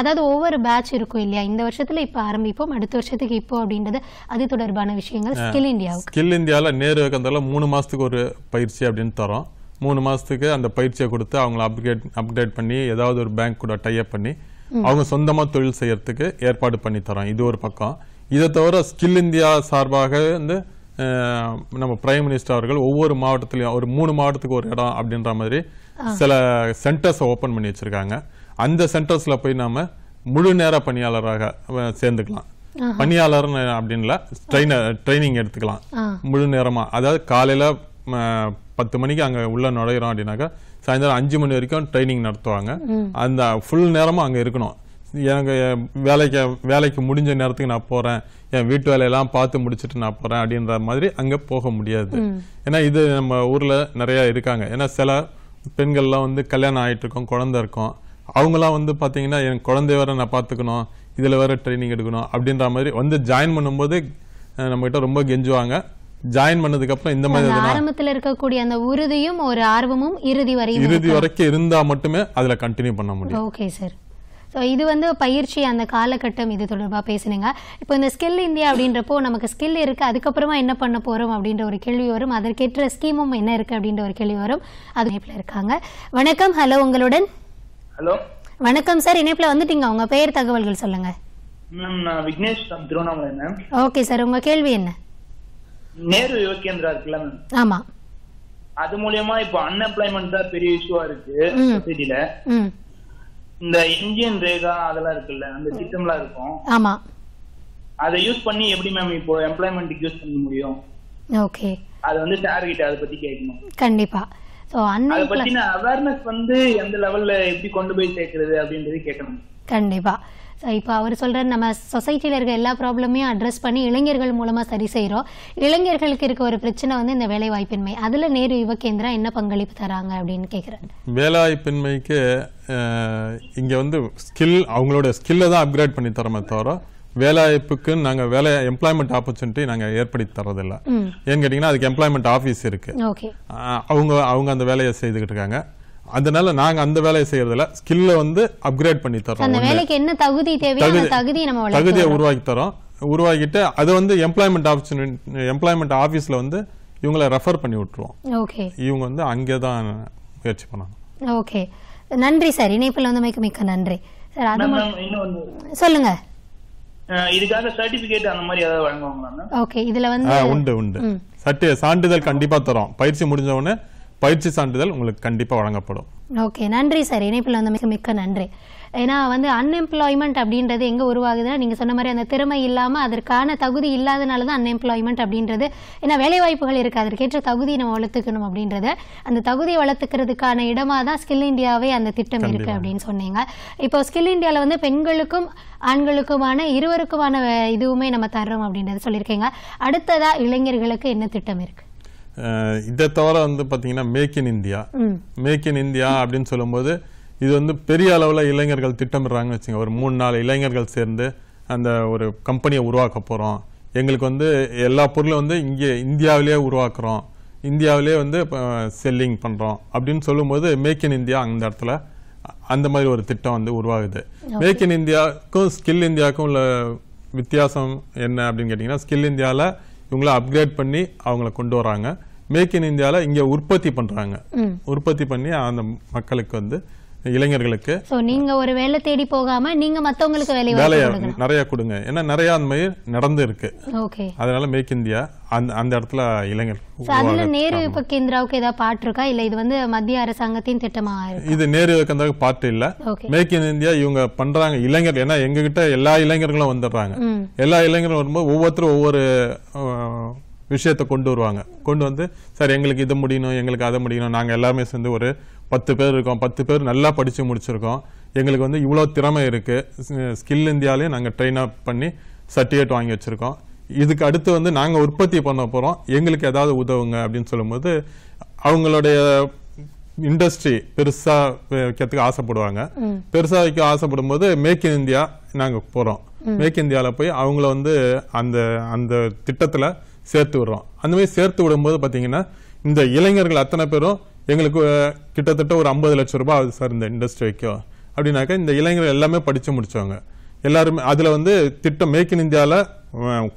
அதாவது ஒவ்வொரு பேட்ச் இருக்கும் இல்லையா? இந்த வருஷத்துல இப்போ ஆரம்பிப்போம் அடுத்த வருஷத்துக்கு இப்போ அப்படின்றது அது தொடர்பான விஷயங்கள். ஸ்கில் இந்தியாவுக்கு ஸ்கில் இந்தியாவில் நேரு கந்தால மூணு மாசத்துக்கு ஒரு பயிற்சி அப்படின்னு தரோம். மூணு மாசத்துக்கு அந்த பயிற்சியை கொடுத்து அவங்கள அப்கிரேட் அப்கிரேட் பண்ணி ஏதாவது ஒரு பேங்க் கூட டைப் பண்ணி அவங்க சொந்தமா தொழில் செய்யறதுக்கு ஏற்பாடு பண்ணி தரோம். இது ஒரு பக்கம். இதை தவிர ஸ்கில் இந்தியா சார்பாக வந்து நம்ம பிரைம் மினிஸ்டர் அவர்கள் ஒவ்வொரு மாவட்டத்திலையும் ஒரு மூணு மாவட்டத்துக்கு ஒரு இடம் அப்படின்ற மாதிரி சில சென்டர்ஸ் ஓபன் பண்ணி வச்சிருக்காங்க. அந்த சென்டர்ஸ்ல போய் நாம முழு நேர பணியாளராக சேர்ந்துக்கலாம். பணியாளர் அப்படின்ல ட்ரெயினர் ட்ரைனிங் எடுத்துக்கலாம். முழு நேரமா. அதாவது காலையில பத்து மணிக்கு அங்க உள்ள நுழையிறோம் அப்படின்னாக்கா சாயந்தரம் அஞ்சு மணி வரைக்கும் ட்ரைனிங் நடத்துவாங்க. அந்த ஃபுல் நேரமும் அங்க இருக்கணும். எனக்கு என் வேலைக்கு வேலைக்கு முடிஞ்ச நேரத்துக்கு நான் போறேன். என் வீட்டு வேலையெல்லாம் பார்த்து முடிச்சிட்டு நான் போறேன் அப்படின்ற மாதிரி அங்க போக முடியாது. ஏன்னா இது நம்ம ஊர்ல நிறைய இருக்காங்க. ஏன்னா சில பெண்கள்லாம் வந்து கல்யாணம் ஆயிட்டு இருக்கும் குழந்தை இருக்கும். அவங்களாம் வந்து பாத்தீங்கன்னா என் குழந்தைய வேற நான் பாத்துக்கணும் இதுல வேற ட்ரைனிங் எடுக்கணும் அப்படின்ற மாதிரி வந்து ஜாயின் பண்ணும்போது நம்ம கிட்ட ரொம்ப கெஞ்சுவாங்க. ஜாயின் பண்ணதுக்கு அப்புறம் இந்த மாதிரி ஆரம்பத்துல இருக்கக்கூடிய அந்த உறுதியும் ஒரு ஆர்வமும் இறுதி வரையும் இறுதி வரைக்கும் இருந்தா மட்டுமே அதுல கண்டினியூ பண்ண முடியும். ஓகே சார் ஸோ இது வந்து பயிற்சி அந்த காலகட்டம் இது தொடர்பாக பேசுனீங்க. இப்போ இந்த ஸ்கில் இந்தியா அப்படின்றப்போ நமக்கு ஸ்கில் இருக்கு அதுக்கப்புறமா என்ன பண்ண போறோம் அப்படின்ற ஒரு கேள்வி வரும். அதற்கேற்ற ஸ்கீமும் என்ன இருக்கு அப்படின்ற ஒரு கேள்வி வரும். அது இணைப்பில் இருக்காங்க. வணக்கம் ஹலோ உங்களுடன்? ஹலோ வணக்கம் சார் இணைப்பில் வந்துட்டீங்க. உங்க பெயர் தகவல்கள் சொல்லுங்க. மேம் நான் Vignesh Tiruvannamalai ma'am okay sir உங்க கேள்வி என்ன? நேரு யுவகேந்திரா இருக்குல்ல மேம் ஆமா. அது மூலியமா இப்போ அன்எம்ப்ளாய்மெண்ட் தான் பெரிய இஷ்யூவா இருக்கு. சொசைட்டில இந்த இந்தியன் ரேகா அதெல்லாம் இருக்குல்ல அந்த திட்டம்லாம் இருக்கும். ஆமா. அதை யூஸ் பண்ணி எப்படி மேம் இப்போ எம்ப்ளாய்மெண்ட்டுக்கு யூஸ் பண்ண முடியும்? ஓகே. அது வந்து சார் கிட்ட அதை பத்தி கேட்கணும். கண்டிப்பா. அதை அன்எம்ப்ளாய் பத்தின அவேர்னஸ் வந்து எந்த லெவல்ல எப்படி கொண்டு போய் சேர்க்கறது அப்படின்றது கேட்கணும். கண்டிப்பா. இப்போ அவர் சொல்ற நம்ம சொசைட்டியில் இருக்க எல்லா ப்ராப்ளமையும் அட்ரஸ் பண்ணி இளைஞர்கள் மூலமா சரி செய்றோம். இளைஞர்களுக்கு இருக்க ஒரு பிரச்சனை வந்து இந்த வேலை வாய்ப்பின்மை அதுல நேரு யுவகேந்திரா என்ன பங்களிப்பு தராங்க அப்படின்னு கேட்குறேன் வேலைவாய்ப்பின்மைக்கு இங்க வந்து ஸ்கில் அவங்களோட ஸ்கில்லை தான் அப்கிரேட் பண்ணி தரமே தவிர வேலைவாய்ப்புக்கு நாங்க வேலை எம்ப்ளாய்மெண்ட் ஆப்பர்ச்சுனிட்டி நாங்க ஏற்படுத்தி தரதில்ல ஏன்னு கேட்டீங்கன்னா அதுக்கு எம்ப்ளாய்மெண்ட் ஆஃபீஸ் இருக்கு. ஓகே. அஹ், அவங்க அவங்க அந்த வேலையை செய்துகிட்டு இருக்காங்க. அதனால நாங்க அந்த வேலையை செய்யறதில்ல. ஸ்கில்ல வந்து அப்கிரேட் பண்ணி தரோம் அந்த. வேலைக்கு என்ன தகுதி தேவையோ தகுதி- தகுதியை நம்ம தகுதியை உருவாக்கி தரோம் உருவாக்கிட்டு அதை வந்து எம்ப்ளாய்மெண்ட் ஆப்பர்ச்சுனிட்டி எம்ப்ளாய்மெண்ட் ஆஃபீஸ்ல வந்து இவங்களை ரெஃபர் பண்ணி விட்டுருவோம். ஓகே. இவங்க வந்து அங்கே தான் முயற்சி பண்ணாங்க ஓகே. நன்றி சார். இணைப்பில் வந்து மிக்க மிக்க நன்றி. சார் அது சொல்லுங்க. இதுக்காக சர்டிபிகேட் அந்த மாதிரி ஏதாவது வழங்குவாங்களா ஓகே. இதுல வந்து உண்டு உண்டு. சட்டி சான்றிதழ் கண்டிப்பா தரோம் பயிற்சி முடிஞ்ச உடனே பயிற்சி சான்றிதழ் உங்களுக்கு கண்டிப்பா வழங்கப்படும். ஓகே நன்றி சார் இணைப்பில் வந்து மிக மிக்க நன்றி. ஏன்னா வந்து அன்எம்ப்ளாய்மெண்ட் அப்படின்றது எங்க உருவாகுதுன்னா நீங்க சொன்ன மாதிரி அந்த திறமை இல்லாம அதற்கான தகுதி இல்லாதனால தான் அன்எம்ப்ளாய்மெண்ட் அப்படின்றது. ஏன்னா வேலை வாய்ப்புகள் இருக்கு. அதற்கேற்ற தகுதியை நம்ம வளர்த்துக்கணும் அப்படின்றத. அந்த தகுதியை வளர்த்துக்கிறதுக்கான இடமா தான் ஸ்கில் இந்தியாவே அந்த திட்டம் இருக்கு அப்படின்னு சொன்னீங்க. இப்போ ஸ்கில் இந்தியால வந்து பெண்களுக்கும் ஆண்களுக்குமான இருவருக்குமான இதுவுமே நம்ம தர்றோம் அப்படின்றது சொல்லியிருக்கீங்க. அடுத்ததா இளைஞர்களுக்கு என்ன திட்டம் இருக்கு? அஹ், இதை தவிர வந்து பாத்தீங்கன்னா make in India make in India அப்படின்னு சொல்லும்போது இது வந்து பெரிய அளவுல இளைஞர்கள் திட்டமிடுறாங்கன்னு வச்சுங்க. ஒரு மூணு நாலு இளைஞர்கள் சேர்ந்து அந்த ஒரு கம்பெனியை உருவாக்க போறோம். எங்களுக்கு வந்து எல்லா பொருளும் வந்து இங்கே இந்தியாவிலேயே உருவாக்குறோம். இந்தியாவிலேயே வந்து செல்லிங் பண்றோம். அப்படின்னு சொல்லும்போது மேக் இன் இந்தியா அந்த இடத்துல அந்த மாதிரி ஒரு திட்டம் வந்து உருவாகுது. மேக் இன் இந்தியாவுக்கும் ஸ்கில் இந்தியாவுக்கும் உள்ள வித்தியாசம் என்ன அப்படின்னு கேட்டிங்கன்னா ஸ்கில் இந்தியாவில் இவங்கள அப்கிரேட் பண்ணி அவங்கள கொண்டு வராங்க. மேக் இன் இந்தியாவில் இங்கே உற்பத்தி பண்றாங்க. உற்பத்தி பண்ணி அந்த மக்களுக்கு வந்து இளைஞர்களுக்கு நீங்க ஒரு வேலை தேடி போகாம நீங்க மத்தவங்களுக்கு வேலை வேலையை நிறைய கொடுங்க. ஏன்னா நிறைய அந்த மாதிரி நடந்து இருக்கு. அதனால மேக் இந்தியா அந்த அந்த இடத்துல இளைஞர் அதுல நேரு. இப்ப கேந்திராவுக்கு ஏதாவது பாட்டு இருக்கா? இல்ல இது வந்து மத்திய அரசாங்கத்தின் திட்டமா இது நேரு வைக்கிறதாக பார்ட் இல்ல. மேக் இன் இந்தியா இவங்க பண்றாங்க. இளைஞர் ஏன்னா எங்க கிட்ட எல்லா இளைஞர்களும் வந்துடுறாங்க. எல்லா இளைஞர்களும் வரும்போது ஒவ்வொருத்தரும் ஒவ்வொரு விஷயத்தை கொண்டு வருவாங்க. கொண்டு வந்து சார் எங்களுக்கு இது முடியணும் எங்களுக்கு அதை முடியணும். நாங்க எல்லாமே சேர்ந்து ஒரு பத்து பேர் இருக்கோம். பத்து பேர் நல்லா படிச்சு முடிச்சிருக்கோம். எங்களுக்கு வந்து இவ்வளோ திறமை இருக்கு. ஸ்கில் இந்தியாலே நாங்க ட்ரெயின் அப் பண்ணி சர்டிஃபிகேட் வாங்கி வச்சிருக்கோம். இதுக்கு அடுத்து வந்து நாங்க உற்பத்தி பண்ண போறோம். எங்களுக்கு ஏதாவது உதவுங்க அப்படின்னு சொல்லும்போது அவங்களுடைய இண்டஸ்ட்ரி பெருசா வைக்கிறதுக்கு ஆசைப்படுவாங்க. பெருசா வைக்க ஆசைப்படும் போது மேக் இன் இந்தியா நாங்க போறோம். மேக் இந்தியால போய் அவங்கள வந்து அந்த அந்த திட்டத்துல சேர்த்து விடுறோம். அந்த மாதிரி சேர்த்து விடும்போது பார்த்தீங்கன்னா இந்த இளைஞர்கள் அத்தனை பேரும் எங்களுக்கு கிட்டத்தட்ட ஒரு ஐம்பது லட்சம் ரூபாய் ஆகுது சார் இந்த இண்டஸ்ட்ரி வைக்கும் அப்படின்னாக்கா இந்த இளைஞர்கள் எல்லாமே படித்து முடிச்சவங்க. எல்லாருமே அதில் வந்து திட்டம் மேக் இன் இந்தியாவில்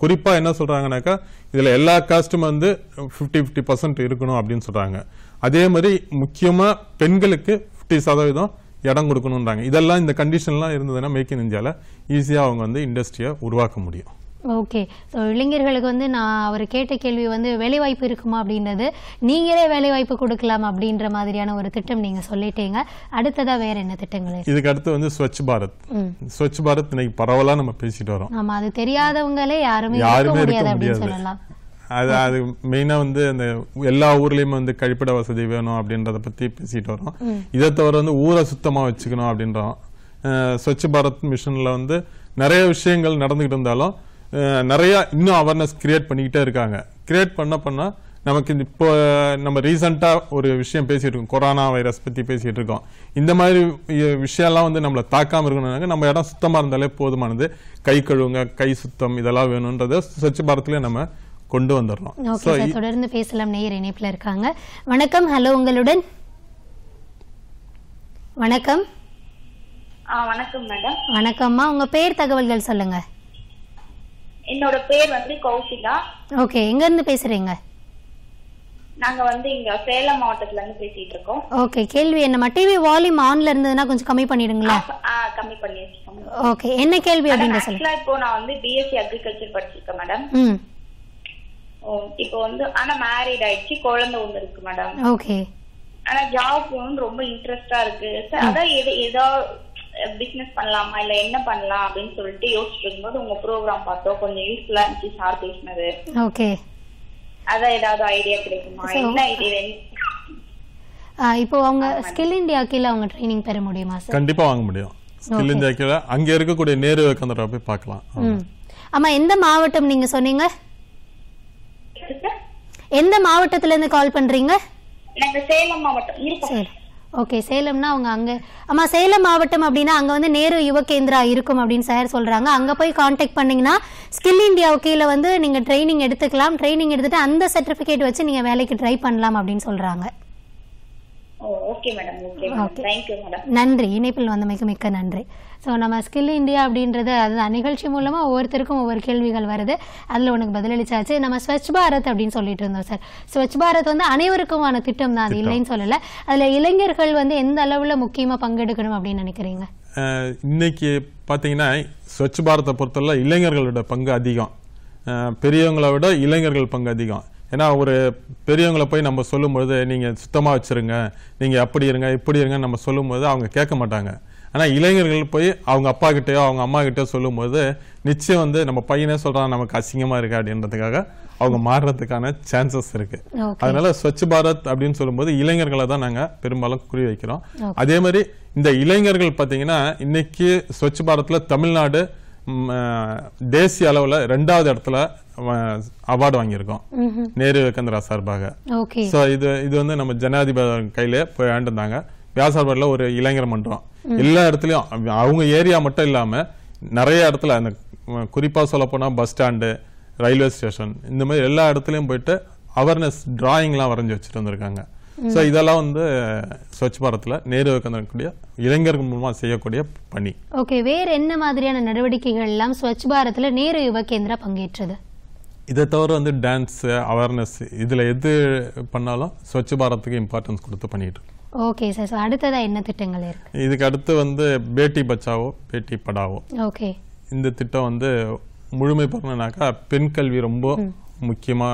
குறிப்பாக என்ன சொல்கிறாங்கனாக்கா இதில் எல்லா காஸ்ட்டும் வந்து 50 50% பர்சன்ட் இருக்கணும் அப்படின்னு சொல்கிறாங்க அதே மாதிரி முக்கியமாக பெண்களுக்கு 50% சதவீதம் இடம் கொடுக்கணுன்றாங்க இதெல்லாம் இந்த கண்டிஷன்லாம் இருந்ததுன்னா மேக் இன் இந்தியாவில் ஈஸியாக அவங்க வந்து இண்டஸ்ட்ரியை உருவாக்க முடியும். ஓகே. ஸோ இளைஞர்களுக்கு வந்து நான் அவர் கேட்ட கேள்வி வந்து வேலைவாய்ப்பு இருக்குமா அப்படின்றது நீங்களே வேலைவாய்ப்பு கொடுக்கலாம் அப்படின்ற மாதிரியான ஒரு திட்டம் நீங்க சொல்லிட்டீங்க. அடுத்ததா வேற என்ன திட்டங்கள்? இதுக்கு அடுத்து வந்து ஸ்வச் பாரத். ஸ்வச் பாரத் இன்னைக்கு பரவலா நம்ம பேசிட்டு வரோம். ஆமா அது தெரியாதவங்களே யாருமே யாருமே இருக்க முடியாது. சொல்லலாம். அது அது மெயினா வந்து அந்த எல்லா ஊர்லயுமே வந்து கழிப்பிட வசதி வேணும் அப்படின்றத பத்தி பேசிட்டு வரோம். இதை தவிர வந்து ஊரை சுத்தமா வச்சுக்கணும் அப்படின்றோம். ஸ்வச் பாரத் மிஷன்ல வந்து நிறைய விஷயங்கள் நடந்துகிட்டு இருந்தாலும் நிறைய இன்னும் அவேர்னஸ் கிரியேட் பண்ணிக்கிட்டே இருக்காங்க. கிரியேட் பண்ண பண்ண நமக்கு இந்த இப்போ நம்ம ரீசெண்டா ஒரு விஷயம் பேசிட்டு இருக்கோம் கொரோனா வைரஸ் பத்தி பேசிட்டு இருக்கோம் இந்த மாதிரி விஷயம்லாம் வந்து நம்மளை தாக்காம இருக்கணும்னாக்க நம்ம இடம் சுத்தமா இருந்தாலே போதுமானது. கை கழுவுங்க கை சுத்தம் இதெல்லாம் வேணும்ன்றத ஸ்வச் பாரத்ல நம்ம கொண்டு வந்துடுறோம். தொடர்ந்து பேசலாம். நேயர் இணைப்புல இருக்காங்க. வணக்கம். ஹலோ உங்களுடன். வணக்கம். ஆ வணக்கம் மேடம் வணக்கம்மா. உங்க பேர் தகவல்கள் சொல்லுங்க. என்னோட பேர் வந்து கௌஷிகா. ஓகே எங்க இருந்து பேசுறீங்க? நாங்க வந்து இங்க சேலம் மாவட்டத்துல இருந்து பேசிட்டு இருக்கோம். ஓகே கேள்வி என்னம்மா? டிவி வால்யூம் ஆன்ல இருந்ததுன்னா கொஞ்சம் கம்மி பண்ணிடுங்களா? ஆ கம்மி பண்ணி ஓகே என்ன கேள்வி அப்படின்னு சொல்லுங்க. இப்போ நான் வந்து பிஎஸ்சி அக்ரிகல்ச்சர் படிச்சிருக்கேன் மேடம் ம். இப்போ வந்து ஆனா மேரிட் ஆயிடுச்சு குழந்தை ஒண்ணு இருக்கு மேடம் ஓகே. ஆனா ஜாப் போகணும்னு ரொம்ப இன்ட்ரெஸ்டா இருக்கு. அதான் எது ஏதோ பிசினஸ் பண்ணலாமா? இல்ல என்ன பண்ணலாம் அப்படின்னு சொல்லிட்டு யோசிச்சுட்டு இருக்கும்போது உங்க ப்ரோக்ராம் பார்த்தோம் கொஞ்சம் யூஸ்ஃபுல்லா இருந்துச்சு சார் பேசினது. ஓகே அதான் ஏதாவது ஐடியா கிடைக்குமா? என்ன ஐடியா இப்போ அவங்க ஸ்கில் இந்தியா கீழே அவங்க ட்ரைனிங் பெற முடியுமா சார் கண்டிப்பா வாங்க முடியும். ஸ்கில் இந்தியா கீழே அங்க இருக்கக்கூடிய நேரு கந்தரா போய் பார்க்கலாம். ம். ஆமா எந்த மாவட்டம் நீங்க சொன்னீங்க? எந்த மாவட்டத்துல இருந்து கால் பண்றீங்க? நாங்க சேலம் மாவட்டம் இருக்கோம் சரி ஓகே சேலம்னா அவங்க அங்க ஆமா சேலம் மாவட்டம் அப்படின்னா அங்க வந்து நேரு யுவ கேந்திரா இருக்கும் அப்படின்னு சார் சொல்றாங்க. அங்க போய் காண்டாக்ட் பண்ணீங்கன்னா ஸ்கில் இந்தியா கீழே வந்து நீங்க ட்ரைனிங் எடுத்துக்கலாம். ட்ரைனிங் எடுத்துட்டு அந்த சர்டிபிகேட் வச்சு நீங்க வேலைக்கு ட்ரை பண்ணலாம் அப்படின்னு சொல்றாங்க. ஓ ஓகே நன்றி. இணைப்பில் வந்தமைக்கு மிக்க நன்றி. ஸோ நம்ம ஸ்கில் இந்தியா அப்படின்றது அதுதான் நிகழ்ச்சி மூலமா ஒவ்வொருத்தருக்கும் ஒவ்வொரு கேள்விகள் வருது. அதில் உனக்கு பதிலளிச்சாச்சு. நம்ம ஸ்வச் பாரத் அப்படின்னு சொல்லிட்டு இருந்தோம் சார் ஸ்வச் பாரத் வந்து அனைவருக்குமான திட்டம் தான். அது இல்லைன்னு சொல்லல. அதுல இளைஞர்கள் வந்து எந்த அளவுல முக்கியமா பங்கெடுக்கணும் அப்படின்னு நினைக்கிறீங்க? இன்னைக்கு பாத்தீங்கன்னா ஸ்வச் பாரத்தை பொறுத்தவரை இளைஞர்களோட பங்கு அதிகம். பெரியவங்களை விட இளைஞர்கள் பங்கு அதிகம். ஏன்னா ஒரு பெரியவங்களை போய் நம்ம சொல்லும்பொழுது நீங்க சுத்தமா வச்சிருங்க. நீங்க அப்படி இருங்க இப்படி இருங்க நம்ம சொல்லும்போது அவங்க கேட்க மாட்டாங்க. ஆனா இளைஞர்கள் போய் அவங்க அப்பா கிட்டயோ அவங்க அம்மா கிட்டயோ சொல்லும்போது நிச்சயம் வந்து நம்ம பையனே சொல்றான் நமக்கு அசிங்கமா இருக்கு அப்படின்றதுக்காக அவங்க மாறுறதுக்கான சான்சஸ் இருக்கு. அதனால ஸ்வச் பாரத் அப்படின்னு சொல்லும்போது இளைஞர்களை தான் நாங்க பெரும்பாலும் குறி வைக்கிறோம். அதே மாதிரி இந்த இளைஞர்கள் பாத்தீங்கன்னா இன்னைக்கு ஸ்வச் பாரத்ல தமிழ்நாடு தேசிய அளவுல ரெண்டாவது இடத்துல அவார்டு வாங்கியிருக்கோம். நேரு விவேகந்திரா சார்பாக. சோ இது இது வந்து நம்ம ஜனாதிபதி கையில போய் ஆண்டிருந்தாங்க. வியாசார்பாடில் ஒரு இளைஞர் மன்றம். எல்லா இடத்துலயும் அவ- அவங்க ஏரியா மட்டும் இல்லாம நிறைய இடத்துல அந்த குறிப்பா சொல்ல போனா பஸ் ஸ்டாண்டு ரயில்வே ஸ்டேஷன் இந்த மாதிரி எல்லா இடத்துலயும் போயிட்டு அவேர்னஸ் டிராயிங்லாம் வரைஞ்சி வச்சுட்டு வந்திருக்காங்க. சோ இதெல்லாம் வந்து ஸ்வச் பாரத்ல நேரு விவேகானந்தர் இளைஞர்கள் மூலமா செய்யக்கூடிய பணி. ஓகே வேற என்ன மாதிரியான நடவடிக்கைகள் எல்லாம் ஸ்வச் பாரத்ல நேரு யுவ கேந்திரா பங்கேற்றது? இதை தவிர வந்து டான்ஸ் அவேர்னஸ் இதுல எது பண்ணாலும் ஸ்வச் பாரத்துக்கு இம்பார்ட்டன்ஸ் கொடுத்து பண்ணிட்டு இருக்கோம் ஓகே சார் ஸோ அடுத்ததா என்ன திட்டங்கள் இருக்கு? இதுக்கு அடுத்து வந்து பேட்டி பச்சாவோ பேட்டி படாவோ. ஓகே இந்த திட்டம் வந்து முழுமை பெறணும்னாக்கா பெண் கல்வி ரொம்ப முக்கியமா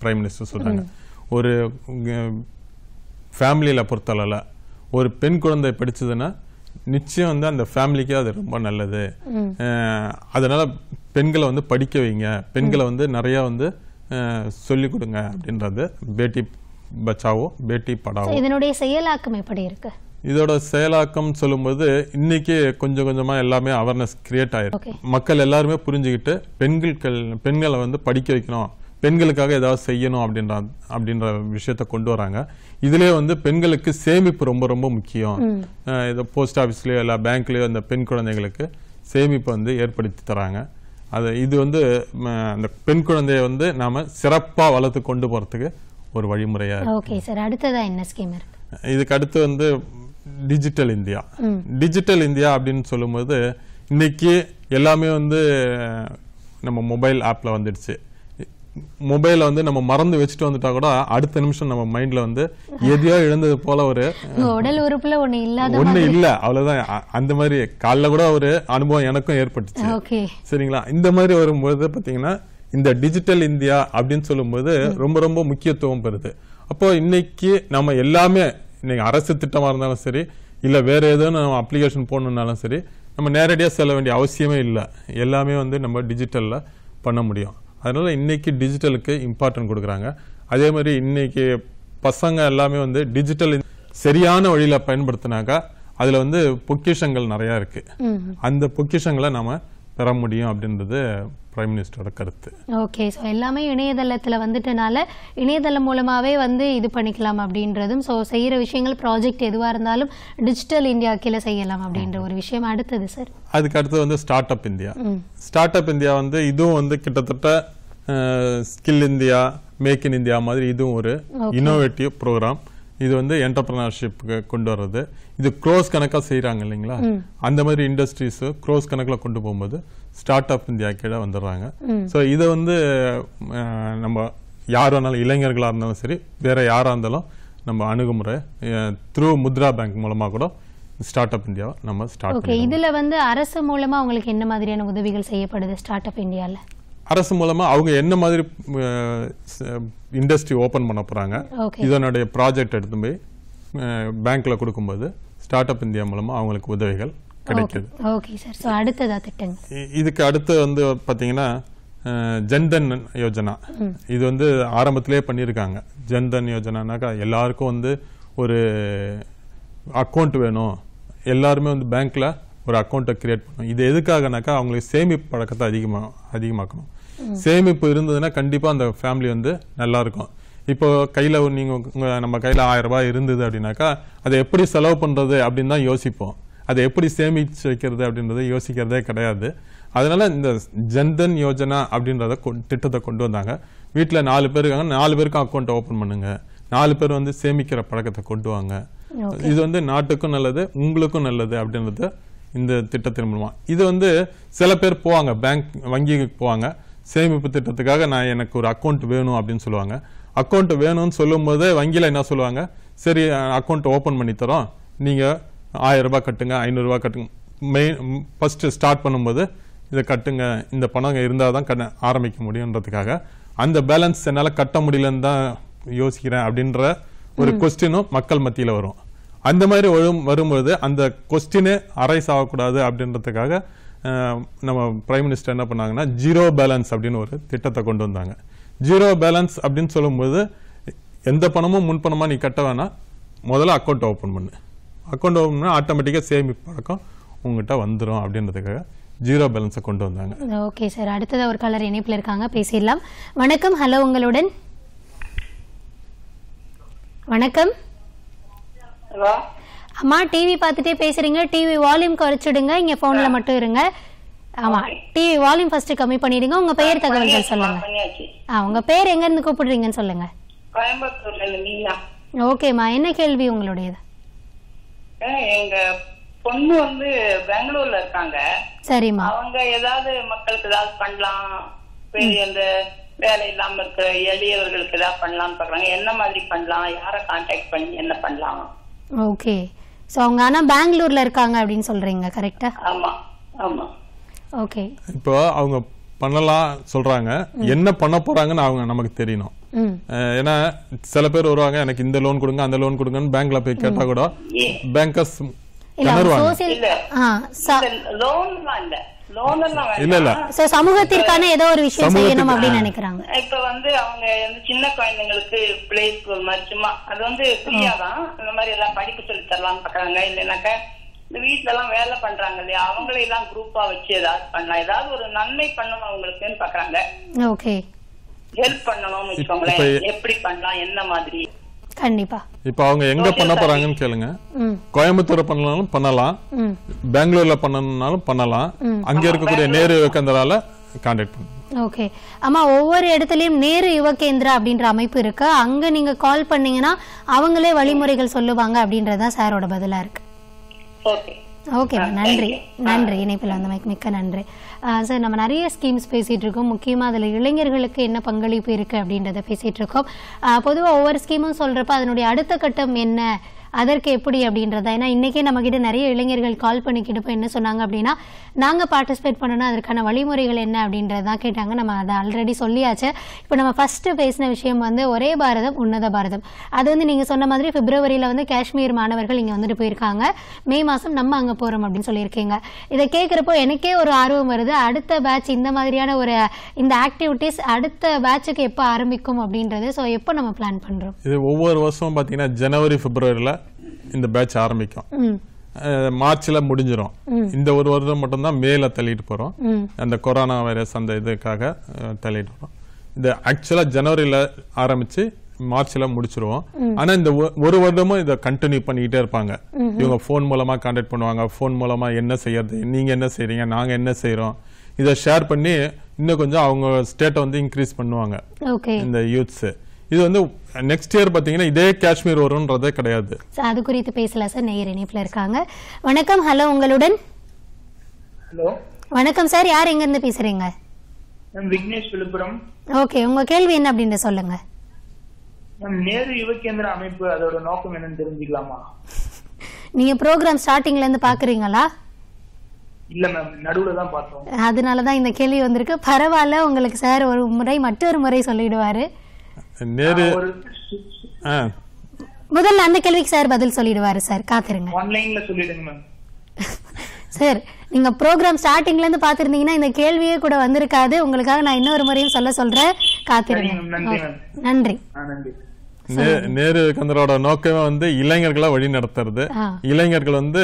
பிரைம் மினிஸ்டர் சொல்றாங்க. ஒரு ஃபேமிலியில பொறுத்தளவில் ஒரு பெண் குழந்தை படிச்சதுன்னா நிச்சயம் வந்து அந்த ஃபேமிலிக்கே அது ரொம்ப நல்லது. அதனால பெண்களை வந்து படிக்க வைங்க. பெண்களை வந்து நிறைய வந்து சொல்லிக் கொடுங்க அப்படின்றது பேட்டி பச்சாவோ பேட்டி படாவோ. இதனுடைய செயலாக்கம் எப்படி இருக்கு? இதோட செயலாக்கம் சொல்லும்போது இன்னைக்கு கொஞ்சம் கொஞ்சமா எல்லாமே அவேர்னஸ் கிரியேட். ஆயிருக்கு. மக்கள் எல்லாருமே புரிஞ்சுக்கிட்டு பெண்கள் பெண்களை வந்து படிக்க வைக்கணும். பெண்களுக்காக ஏதாவது செய்யணும் அப்படின்ற அப்படின்ற விஷயத்த கொண்டு வராங்க. இதுலயே வந்து பெண்களுக்கு சேமிப்பு ரொம்ப ரொம்ப முக்கியம். இது போஸ்ட் ஆஃபீஸ்லயோ இல்ல பேங்க்லயோ இந்த பெண் குழந்தைகளுக்கு சேமிப்பு வந்து ஏற்படுத்தி தராங்க. அது இது வந்து அந்த பெண் குழந்தைய வந்து நாம சிறப்பா வளர்த்து கொண்டு போறதுக்கு ஒரு வழிமுறையா இருக்கு. ஓகே சார் அடுத்ததா என்ன ஸ்கீம் இருக்கு? இதுக்கு அடுத்து வந்து டிஜிட்டல் இந்தியா டிஜிட்டல் இந்தியா அப்படின்னு சொல்லும்போது இன்னைக்கு எல்லாமே வந்து நம்ம மொபைல் ஆப்ல வந்துடுச்சு. மொபைலை வந்து நம்ம மறந்து வச்சுட்டு வந்துட்டா கூட அடுத்த நிமிஷம் நம்ம மைண்ட்ல வந்து எதையோ இழந்தது போல ஒரு உடல் உறுப்புல ஒண்ணு இல்லாத ஒண்ணு இல்ல. அவ்வளவுதான். அந்த மாதிரி காலைல கூட ஒரு அனுபவம் எனக்கும் ஏற்பட்டுச்சு. சரிங்களா? இந்த மாதிரி வரும்போது பாத்தீங்கன்னா இந்த டிஜிட்டல் இந்தியா அப்படின்னு சொல்லும்போது ரொம்ப ரொம்ப முக்கியத்துவம் பெறுது. அப்போ இன்னைக்கு நம்ம எல்லாமே இன்னைக்கு அரசு திட்டமா இருந்தாலும் சரி இல்ல வேற ஏதோ நம்ம அப்ளிகேஷன் போடணும்னாலும் சரி நம்ம நேரடியா செல்ல வேண்டிய அவசியமே இல்லை. எல்லாமே வந்து நம்ம டிஜிட்டல்ல பண்ண முடியும். அதனால இன்னைக்கு டிஜிட்டலுக்கு இம்பார்ட்டன்ட் கொடுக்குறாங்க. அதே மாதிரி இன்னைக்கு பசங்க எல்லாமே வந்து டிஜிட்டல் சரியான வழியில பயன்படுத்தினாக்கா அதுல வந்து பொக்கிஷங்கள் நிறைய இருக்கு. அந்த பொக்கிஷங்களை நாம பெற முடியும் அப்படின்றது பிரைம் மினிஸ்டரோட கருத்து. ஓகே ஸோ எல்லாமே இணையதளத்துல வந்துட்டனால இணையதளம் மூலமாவே வந்து இது பண்ணிக்கலாம் அப்படின்றதும் ஸோ செய்யற விஷயங்கள் ப்ராஜெக்ட் எதுவா இருந்தாலும் டிஜிட்டல் இந்தியா கீழே செய்யலாம் அப்படின்ற ஒரு விஷயம் அடுத்தது சார் அதுக்கு அடுத்து வந்து start up India start up India வந்து இதுவும் வந்து கிட்டத்தட்ட skill India make in India மாதிரி இதுவும் ஒரு இன்னோவேட்டிவ் ப்ரோக்ராம் இது வந்து என்டர்பிரினர்ஷிப்க்கு கொண்டு வர்றது. இது க்ரோஸ் கணக்கா செய்றாங்க இல்லைங்களா? அந்த மாதிரி இண்டஸ்ட்ரீஸ் க்ரோஸ் கணக்கில் கொண்டு போகும்போது ஸ்டார்ட் அப் இந்தியா கீழே வந்துடுறாங்க. ஸோ இதை வந்து நம்ம யார் வேணாலும் இளைஞர்களாக இருந்தாலும் சரி வேற யாராக இருந்தாலும் நம்ம அணுகுமுறை த்ரூ முத்ரா பேங்க் மூலமா கூட ஸ்டார்ட் அப் இந்தியாவை நம்ம ஸ்டார்ட் ஓகே இதுல வந்து அரசு மூலமா உங்களுக்கு என்ன மாதிரியான உதவிகள் செய்யப்படுது ஸ்டார்ட் அப் இந்தியால? அரசு மூலமா அவங்க என்ன மாதிரி இண்டஸ்ட்ரி ஓபன் பண்ண போறாங்க ஓகே இதனுடைய ப்ராஜெக்ட் எடுத்து போய் பேங்க்ல கொடுக்கும்போது ஸ்டார்ட் அப் இந்தியா மூலமா அவங்களுக்கு உதவிகள் கிடைக்குது. ஓகே சார் ஸோ அடுத்ததா திட்டங்கள்? இ- இதுக்கு அடுத்து வந்து பாத்தீங்கன்னா அஹ், ஜன்தன் யோஜனா. இது வந்து ஆரம்பத்திலே பண்ணியிருக்காங்க. ஜன்தன் யோஜனானாக்கா எல்லாருக்கும் வந்து ஒரு அக்கௌண்ட் வேணும். எல்லாருமே வந்து பேங்க்ல ஒரு அக்கௌண்ட்டை கிரியேட் பண்ணணும். இது எதுக்காகனாக்கா அவங்களுக்கு சேமிப்பு பழக்கத்தை அதிகமா அதிகமாக்கணும். சேமிப்பு இருந்ததுன்னா கண்டிப்பா அந்த ஃபேமிலி வந்து நல்லா இருக்கும் இப்போ கையில நீங்க நம்ம கையில ஆயிரம் ரூபாய் இருந்தது அப்படின்னாக்கா அதை எப்படி செலவு பண்றது அப்படின்னு தான் யோசிப்போம். அதை எப்படி சேமிச்சு வைக்கிறது அப்படின்றத யோசிக்கிறதே கிடையாது. அதனால இந்த ஜன்தன் யோஜனா அப்படின்றத திட்டத்தை கொண்டு வந்தாங்க. வீட்ல நாலு பேர் இருக்காங்க. நாலு பேருக்கும் அக்கௌண்ட் ஓபன் பண்ணுங்க. நாலு பேர் வந்து சேமிக்கிற பழக்கத்தை கொண்டு வாங்க. இது வந்து நாட்டுக்கும் நல்லது உங்களுக்கும் நல்லது அப்படின்றது இந்த திட்டத்தின் மூலமா. இது வந்து சில பேர் போவாங்க. பேங்க் வங்கிக்கு போவாங்க. சேமிப்பு திட்டத்துக்காக நான் எனக்கு ஒரு அக்கௌண்ட் வேணும் அப்படின்னு சொல்லுவாங்க. அக்கௌண்ட் வேணும்னு சொல்லும்போது வங்கியில என்ன சொல்லுவாங்க? சரி அக்கௌண்ட் ஓபன் பண்ணி தரோம். நீங்க ஆயிரம் ரூபாய் கட்டுங்க ஐநூறு ரூபாய் கட்டுங்க. மெயின் ஃபர்ஸ்ட் ஸ்டார்ட் பண்ணும்போது இதை கட்டுங்க. இந்த பணம் இருந்தால் தான் கட்ட ஆரம்பிக்க முடியுன்றதுக்காக அந்த பேலன்ஸ் என்னால் கட்ட முடியலன்னு தான் யோசிக்கிறேன் அப்படின்ற ஒரு கொஸ்டினும் மக்கள் மத்தியில் வரும். அந்த மாதிரி வரும் வரும்போது அந்த கொஸ்டினே அரைஸ் ஆகக்கூடாது அப்படின்றதுக்காக நம்ம பிரைம் மினிஸ்டர் என்ன பண்ணாங்கன்னா ஜீரோ பேலன்ஸ் அப்படின்னு ஒரு திட்டத்தை கொண்டு வந்தாங்க. ஜீரோ பேலன்ஸ் அப்படின்னு சொல்லும்போது எந்த பணமும் முன்பணமா நீ கட்ட வேணாம். முதல்ல அக்கௌண்ட் ஓப்பன் பண்ணு. அக்கௌண்ட் ஓப்பன் பண்ணா ஆட்டோமேட்டிக்காக சேமிப்பு பழக்கம் உங்ககிட்ட வந்துடும் அப்படின்றதுக்காக ஜீரோ பேலன்ஸை கொண்டு வந்தாங்க. ஓகே சார் அடுத்ததா ஒரு கலர் இணைப்புல இருக்காங்க. பேசிடலாம். வணக்கம். ஹலோ உங்களுடன். வணக்கம். ஹலோ அம்மா டிவி பார்த்துட்டே பேசுறீங்க டிவி வால்யூம் குறைச்சிடுங்க இங்க போன்ல மட்டும் இருங்க. ஆமா டிவி வால்யூம் ஃபர்ஸ்ட் கம்மி பண்ணிடுங்க உங்க பெயர் தகவல்கள் சொல்லுங்க. ஆ உங்க பேர் எங்க இருந்து கூப்பிடுறீங்கன்னு சொல்லுங்க. கோயம்புத்தூர்ல ஓகேம்மா என்ன கேள்வி உங்களுடையது? எங்க பொண்ணு வந்து பெங்களூர்ல இருக்காங்க. சரிம்மா. அவங்க ஏதாவது மக்களுக்கு ஏதாவது பண்ணலாம். அந்த வேலை இல்லாம இருக்கிற எளியவர்களுக்கு ஏதாவது பண்ணலாம்னு பாக்குறாங்க என்ன மாதிரி பண்ணலாம்? யாரை கான்டாக்ட் பண்ணி என்ன பண்ணலாம்? ஓகே. ஸோ அவங்க ஆனா பெங்களூர்ல இருக்காங்க அப்படின்னு சொல்றீங்க கரெக்டா ஆமா ஆமா. ஓகே இப்போ அவங்க பண்ணலாம் சொல்றாங்க. என்ன பண்ண போறாங்கன்னு அவங்க நமக்கு தெரியணும். ஏன்னா சில பேர் வருவாங்க எனக்கு இந்த லோன் கொடுங்க அந்த லோன் கொடுங்கன்னு பேங்க்ல போய் கேட்டா கூட பேங்கர்ஸ் லோன் இல்ல. இல்ல இல்ல. சோ சமூகத்திற்கான ஏதோ ஒரு விஷயம் செய்யணும் அப்படின்னு நினைக்கிறாங்க. இப்ப வந்து அவங்க வந்து சின்ன குழந்தைங்களுக்கு பிளே ஸ்கூல் மாதிரி சும்மா அது வந்து ஃப்ரீயா தான். இந்த மாதிரி எல்லாம் படிப்பு சொல்லி தரலாம்னு பாக்குறாங்க இல்லைனாக்க இந்த வீட்ல எல்லாம் வேலை பண்றாங்க இல்லையா? அவங்களை எல்லாம் குரூப்பா வச்சு ஏதாவது பண்ணலாம். ஏதாவது ஒரு நன்மை பண்ணணும் அவங்களுக்குன்னு பாக்குறாங்க ஓகே ஹெல்ப் பண்ணணும்னு வச்சுக்கோங்களேன். எப்படி பண்ணலாம்? என்ன மாதிரி? கண்டிப்பா. இப்போ அவங்க எங்க பண்ண போறாங்கன்னு கேளுங்க. கோயம்புத்தூர் பண்ணலாம். ம். பெங்களூர்ல பண்ணணும்னாலும் பண்ணலாம். அங்க இருக்கக்கூடிய நேரு விவேகானந்தரால கான்டாக்ட் பண்ணுங்க ஓகே ஆமா ஒவ்வொரு இடத்துலயும் நேரு யுவ கேந்திரா அப்படின்ற அமைப்பு இருக்கு. அங்க நீங்க கால் பண்ணீங்கன்னா அவங்களே வழிமுறைகள் சொல்லுவாங்க அப்படின்றதுதான் சாரோட பதிலா இருக்கு. ஓகே ஓகே நன்றி. நன்றி. இணைப்பில் வந்தமைக்கு மிக்க நன்றி. சார் நம்ம நிறைய ஸ்கீம்ஸ் பேசிட்டு இருக்கோம். முக்கியமாக அதில் இளைஞர்களுக்கு என்ன பங்களிப்பு இருக்கு அப்படின்றத பேசிட்டு இருக்கோம். பொதுவாக ஒவ்வொரு ஸ்கீமும் சொல்றப்ப அதனுடைய அடுத்த கட்டம் என்ன? அதற்கு எப்படி அப்படின்றத? ஏன்னா இன்றைக்கே நம்ம நிறைய இளைஞர்கள் கால் பண்ணிக்கிட்டு போய் என்ன சொன்னாங்க அப்படின்னா நாங்கள் பார்ட்டிசிபேட் பண்ணணும் அதற்கான வழிமுறைகள் என்ன? அப்படின்றத தான் கேட்டாங்க. நம்ம அதை ஆல்ரெடி சொல்லியாச்சு. இப்போ நம்ம ஃபஸ்ட்டு பேசின விஷயம் வந்து ஒரே பாரதம் உன்னத பாரதம். அது வந்து நீங்கள் சொன்ன மாதிரி பிப்ரவரியில் வந்து காஷ்மீர் மாணவர்கள் இங்கே வந்துட்டு போயிருக்காங்க. மே மாதம் நம்ம அங்கே போகிறோம் அப்படின்னு சொல்லியிருக்கீங்க. இதை கேட்குறப்போ எனக்கே ஒரு ஆர்வம் வருது. அடுத்த பேட்ச் இந்த மாதிரியான ஒரு இந்த ஆக்டிவிட்டீஸ் அடுத்த பேட்சுக்கு எப்போ ஆரம்பிக்கும் அப்படின்றது. ஸோ எப்போ நம்ம பிளான் பண்ணுறோம் இது ஒவ்வொரு வருஷமும் பார்த்தீங்கன்னா ஜனவரி பிப்ரவரியில் இந்த பேட்ச் ஆரம்பிக்கும். மார்ச்ல முடிஞ்சிரும். இந்த ஒரு வருடம் மட்டும்தான் மேல தள்ளிட்டு போறோம். அந்த கொரோனா வைரஸ் அந்த இதுக்காக தள்ளிட்டு போறோம். இது ஆக்சுவலா ஜனவரியில ஆரம்பிச்சு மார்ச்ல முடிச்சிருவோம். ஆனா இந்த ஒரு வருடமும் இதை கண்டினியூ பண்ணிக்கிட்டே இருப்பாங்க. இவங்க ஃபோன் மூலமா கான்டாக்ட் பண்ணுவாங்க. ஃபோன் மூலமா என்ன செய்யறது நீங்க என்ன செய்றீங்க நாங்க என்ன செய்றோம். இதை ஷேர் பண்ணி இன்னும் கொஞ்சம் அவங்க ஸ்டேட்டை வந்து இன்க்ரீஸ் பண்ணுவாங்க. இந்த யூத்ஸ் இது வந்து நெக்ஸ்ட் இயர் பாத்தீங்கன்னா இதே காஷ்மீர் வரும்ன்றதே கிடையாது. சார் அது குறித்து பேசலாம் சார். நேயர் இணைப்பில் இருக்காங்க. வணக்கம். ஹலோ உங்களுடன்? ஹலோ. வணக்கம் சார். யார் எங்கேருந்து பேசுறீங்க? மேம் விக்னேஷ் விழுப்புரம். ஓகே. உங்க கேள்வி என்ன அப்படின்னு சொல்லுங்க. நேரு யுவகேந்திர அமைப்பு அதோட நோக்கம் என்னன்னு தெரிஞ்சுக்கலாமா? நீங்க ப்ரோக்ராம் ஸ்டார்டிங்ல இருந்து பாக்குறீங்களா? இல்ல மேம் நடுவுல தான் பார்த்தோம். அதனால தான் இந்த கேள்வி வந்திருக்கு. பரவாயில்ல உங்களுக்கு சார் ஒரு முறை மற்றொரு முறை சொல்லிடுவாரு. நேரு முதல்ல அந்த கேள்விக்கு சார் பதில் சொல்லிடுவாரு சார். காத்திருங்க. ஆன்லைன்ல சொல்லிடுங்க மேம். சார் நீங்க ப்ரோக்ராம் ஸ்டார்டிங்ல இருந்து பாத்திருந்தீங்கன்னா இந்த கேள்வியே கூட வந்திருக்காது. உங்களுக்காக நான் இன்னொரு முறையும் சொல்ல சொல்றேன். காத்திருங்க. நன்றி. நேரு கந்தரோட நோக்கமே வந்து இளைஞர்களை வழி நடத்துறது. இளைஞர்கள் வந்து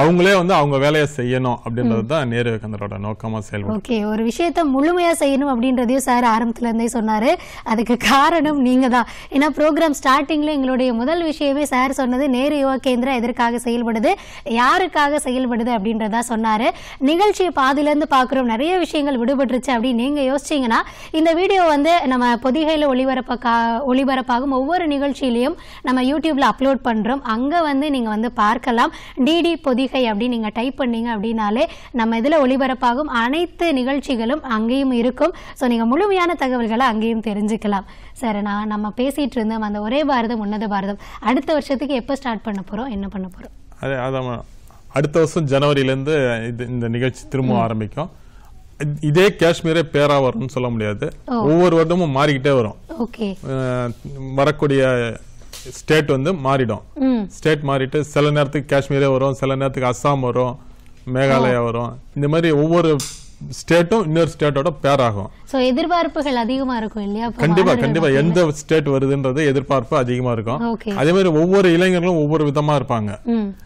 அவங்களே வந்து அவங்க வேலையை செய்யணும் அப்படின்றது தான் நேரு கந்தரோட நோக்கமா செயல்படும் ஓகே ஒரு விஷயத்த முழுமையா செய்யணும் அப்படின்றதையும் சார் ஆரம்பத்துல இருந்தே சொன்னாரு. அதுக்கு காரணம் நீங்க தான். ஏன்னா ப்ரோக்ராம் ஸ்டார்டிங்ல எங்களுடைய முதல் விஷயமே சார் சொன்னது நேரு யுவ கேந்திரா எதற்காக செயல்படுது யாருக்காக செயல்படுது அப்படின்றதா சொன்னாரு. நிகழ்ச்சியை பாதியில இருந்து பாக்குறோம் நிறைய விஷயங்கள் விடுபட்டுருச்சு அப்படின்னு நீங்க யோசிச்சீங்கன்னா இந்த வீடியோ வந்து நம்ம பொதிகையில ஒளிபரப்ப ஒளிபரப்பாகும் ஒவ்வொரு நிகழ்ச்சியிலையும் நம்ம யூடியூப்ல அப்லோட் பண்றோம். அங்க வந்து நீங்க வந்து பார்க்கலாம். டிடி பொதிகை அப்படின்னு நீங்க டைப் பண்ணீங்க அப்படின்னாலே நம்ம இதுல ஒளிபரப்பாகும். அனைத்து நிகழ்ச்சிகளும் அங்கேயும் இருக்கும். ஸோ நீங்க முழுமையான தகவல்களை அங்கேயும் தெரிஞ்சுக்கலாம். சார் நான் நம்ம பேசிட்டு இருந்தோம். அந்த ஒரே பாரதம் உன்னத பாரதம். அடுத்த வருஷத்துக்கு எப்போ ஸ்டார்ட் பண்ண போறோம்? என்ன பண்ண போறோம்? அது அதான் அடுத்த வருஷம் ஜனவரியிலேருந்து இது இந்த நிகழ்ச்சி திரும்ப ஆரம்பிக்கும். இது- காஷ்மீரே பேரா வரும்னு சொல்ல முடியாது. ஒவ்வொரு வருடமும் மாறிக்கிட்டே வரும். வரக்கூடிய ஸ்டேட் வந்து மாறிடும். ஸ்டேட் மாறிட்டு சில நேரத்துக்கு காஷ்மீரே வரும் சில நேரத்துக்கு அஸ்ஸாம் வரும் மேகாலயா வரும். இந்த மாதிரி ஒவ்வொரு ஸ்டேட்டும் இன்னொரு ஸ்டேட்டோட பேர் ஆகும். ஸோ எதிர்பார்ப்புகள் அதிகமா இருக்கும் இல்லையா? கண்டிப்பா கண்டிப்பா. எந்த ஸ்டேட் வருதுன்றது எதிர்பார்ப்பு அதிகமா இருக்கும். அதே மாதிரி ஒவ்வொரு இளைஞர்களும் ஒவ்வொரு விதமா இருப்பாங்க.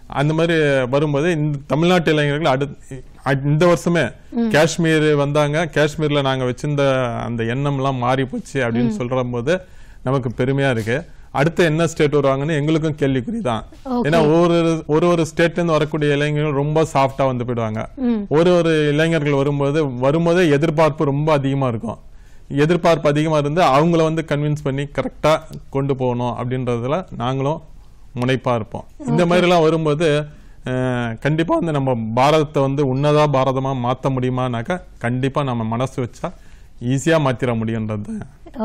அந்த மாதிரி வரும்போது இந்த தமிழ்நாட்டு இளைஞர்கள் அடுத்து இந்த வருஷமே காஷ்மீர் வந்தாங்க. காஷ்மீர்ல நாங்க வச்சிருந்த அந்த எண்ணம் எல்லாம் மாறி போச்சு அப்படின்னு சொல்ற போது நமக்கு பெருமையா இருக்கு. அடுத்து என்ன ஸ்டேட் வருவாங்கன்னு எங்களுக்கும் கேள்விக்குறி தான் ஏன்னா ஒரு ஒரு ஒரு ஸ்டேட்ல இருந்து வரக்கூடிய இளைஞர்கள் ரொம்ப சாஃப்டா வந்து போயிடுவாங்க. ஒரு ஒரு இளைஞர்கள் வரும்போது வரும்போதே எதிர்பார்ப்பு ரொம்ப அதிகமா இருக்கும். எதிர்பார்ப்பு அதிகமா இருந்து அவங்கள வந்து கன்வின்ஸ் பண்ணி கரெக்டா கொண்டு போகணும் அப்படின்றதுல நாங்களும் முனைப்பா இருப்போம். இந்த மாதிரி எல்லாம் வரும்போது கண்டிப்பாக வந்து நம்ம பாரதத்தை வந்து உன்னதா பாரதமாக மாற்ற முடியுமானாக்கா கண்டிப்பாக நம்ம மனசு வச்சா ஈஸியாக மாற்றிட முடியுன்றது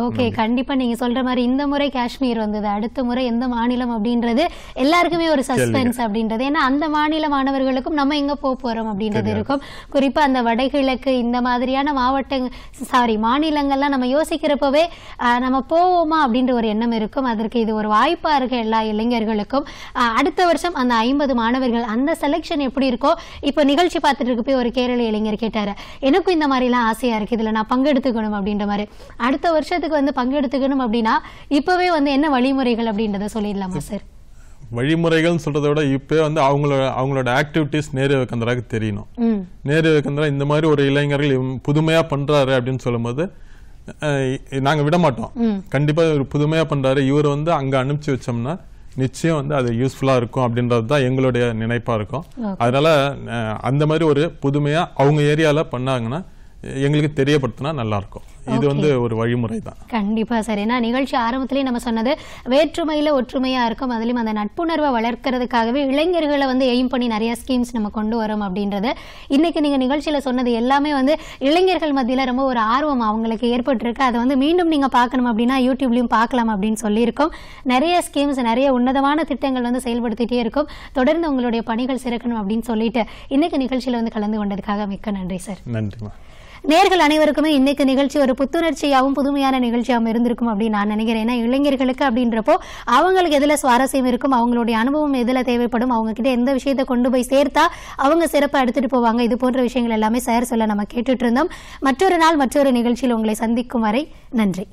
ஓகே கண்டிப்பா நீங்க சொல்ற மாதிரி இந்த முறை காஷ்மீர் வந்தது அடுத்த முறை எந்த மாநிலம் அப்படின்றது எல்லாருக்குமே ஒரு சஸ்பென்ஸ் அப்படின்றது. ஏன்னா அந்த மாநில மாணவர்களுக்கும் நம்ம எங்க போக போறோம் அப்படின்றது இருக்கும். குறிப்பா அந்த வடகிழக்கு இந்த மாதிரியான மாவட்ட சாரி மாநிலங்கள்லாம் நம்ம யோசிக்கிறப்பவே நம்ம போவோமா அப்படின்ற ஒரு எண்ணம் இருக்கும். அதற்கு இது ஒரு வாய்ப்பா இருக்கு எல்லா இளைஞர்களுக்கும். அடுத்த வருஷம் அந்த ஐம்பது மாணவர்கள் அந்த செலெக்ஷன் எப்படி இருக்கோ இப்போ நிகழ்ச்சி பார்த்துட்டு இருக்க போய் ஒரு கேரள இளைஞர் கேட்டாரு எனக்கும் இந்த மாதிரிலாம் ஆசையா இருக்கு. இதுல நான் பங்கெடுத்துக்கணும் அப்படின்ற மாதிரி. அடுத்த வருஷத்துக்கு வந்து பங்கெடுத்துக்கணும் அப்படின்னா இப்பவே வந்து என்ன வழிமுறைகள் அப்படின்றத சொல்லிடலாமா சார் வழிமுறைகள்னு சொல்றதை விட இப்போ வந்து அவங்களோட அவங்களோட ஆக்டிவிட்டிஸ் நேரு விவேகானந்தராக்கு தெரியணும். நேரு விவேகானந்தரா இந்த மாதிரி ஒரு இளைஞர்கள் புதுமையா பண்றாரு அப்படின்னு சொல்லும்போது நாங்க விட மாட்டோம். கண்டிப்பா இவர் புதுமையா பண்றாரு. இவர் வந்து அங்க அனுப்பிச்சு வச்சோம்னா நிச்சயம் வந்து அது யூஸ்ஃபுல்லா இருக்கும் அப்படின்றது தான் எங்களுடைய நினைப்பா இருக்கும். அதனால அந்த மாதிரி ஒரு புதுமையா அவங்க ஏரியால பண்ணாங்கன்னா எங்களுக்கு தெரியப்படுத்தினா நல்லா இருக்கும். இது வந்து ஒரு வழிமுறை தான் கண்டிப்பா சார். ஏன்னா நிகழ்ச்சி ஆரம்பத்திலேயே நம்ம சொன்னது வேற்றுமையில ஒற்றுமையா இருக்கும் அதுலயும் அந்த நட்புணர்வை வளர்க்கறதுக்காகவே இளைஞர்களை வந்து எய்ம் பண்ணி நிறைய ஸ்கீம்ஸ் நம்ம கொண்டு வரோம் அப்படின்றது. இன்னைக்கு நீங்க நிகழ்ச்சியில சொன்னது எல்லாமே வந்து இளைஞர்கள் மத்தியில ரொம்ப ஒரு ஆர்வம் அவங்களுக்கு ஏற்பட்டிருக்கு. அதை வந்து மீண்டும் நீங்க பார்க்கணும் அப்படின்னா யூடியூப்லயும் பார்க்கலாம் அப்படின்னு சொல்லியிருக்கோம். நிறைய ஸ்கீம்ஸ் நிறைய உன்னதமான திட்டங்கள் வந்து செயல்படுத்திட்டே இருக்கும். தொடர்ந்து உங்களுடைய பணிகள் சிறக்கணும் அப்படின்னு சொல்லிட்டு இன்னைக்கு நிகழ்ச்சியில வந்து கலந்து கொண்டதுக்காக மிக்க நன்றி சார். நன்றிமா நேர்கள் அனைவருக்குமே இன்னைக்கு நிகழ்ச்சி ஒரு புத்துணர்ச்சியாகவும் புதுமையான நிகழ்ச்சியாகவும் இருந்திருக்கும் அப்படின்னு நான் நினைக்கிறேன். ஏன்னா இளைஞர்களுக்கு அப்படின்றப்போ அவங்களுக்கு எதுல சுவாரஸ்யம் இருக்கும் அவங்களுடைய அனுபவம் எதுல தேவைப்படும் அவங்க கிட்ட எந்த விஷயத்தை கொண்டு போய் சேர்த்தா அவங்க சிறப்பா எடுத்துட்டு போவாங்க இது போன்ற விஷயங்கள் எல்லாமே சார் சொல்ல நம்ம கேட்டுட்டு இருந்தோம். மற்றொரு நாள் மற்றொரு நிகழ்ச்சியில் உங்களை சந்திக்கும் வரை நன்றி.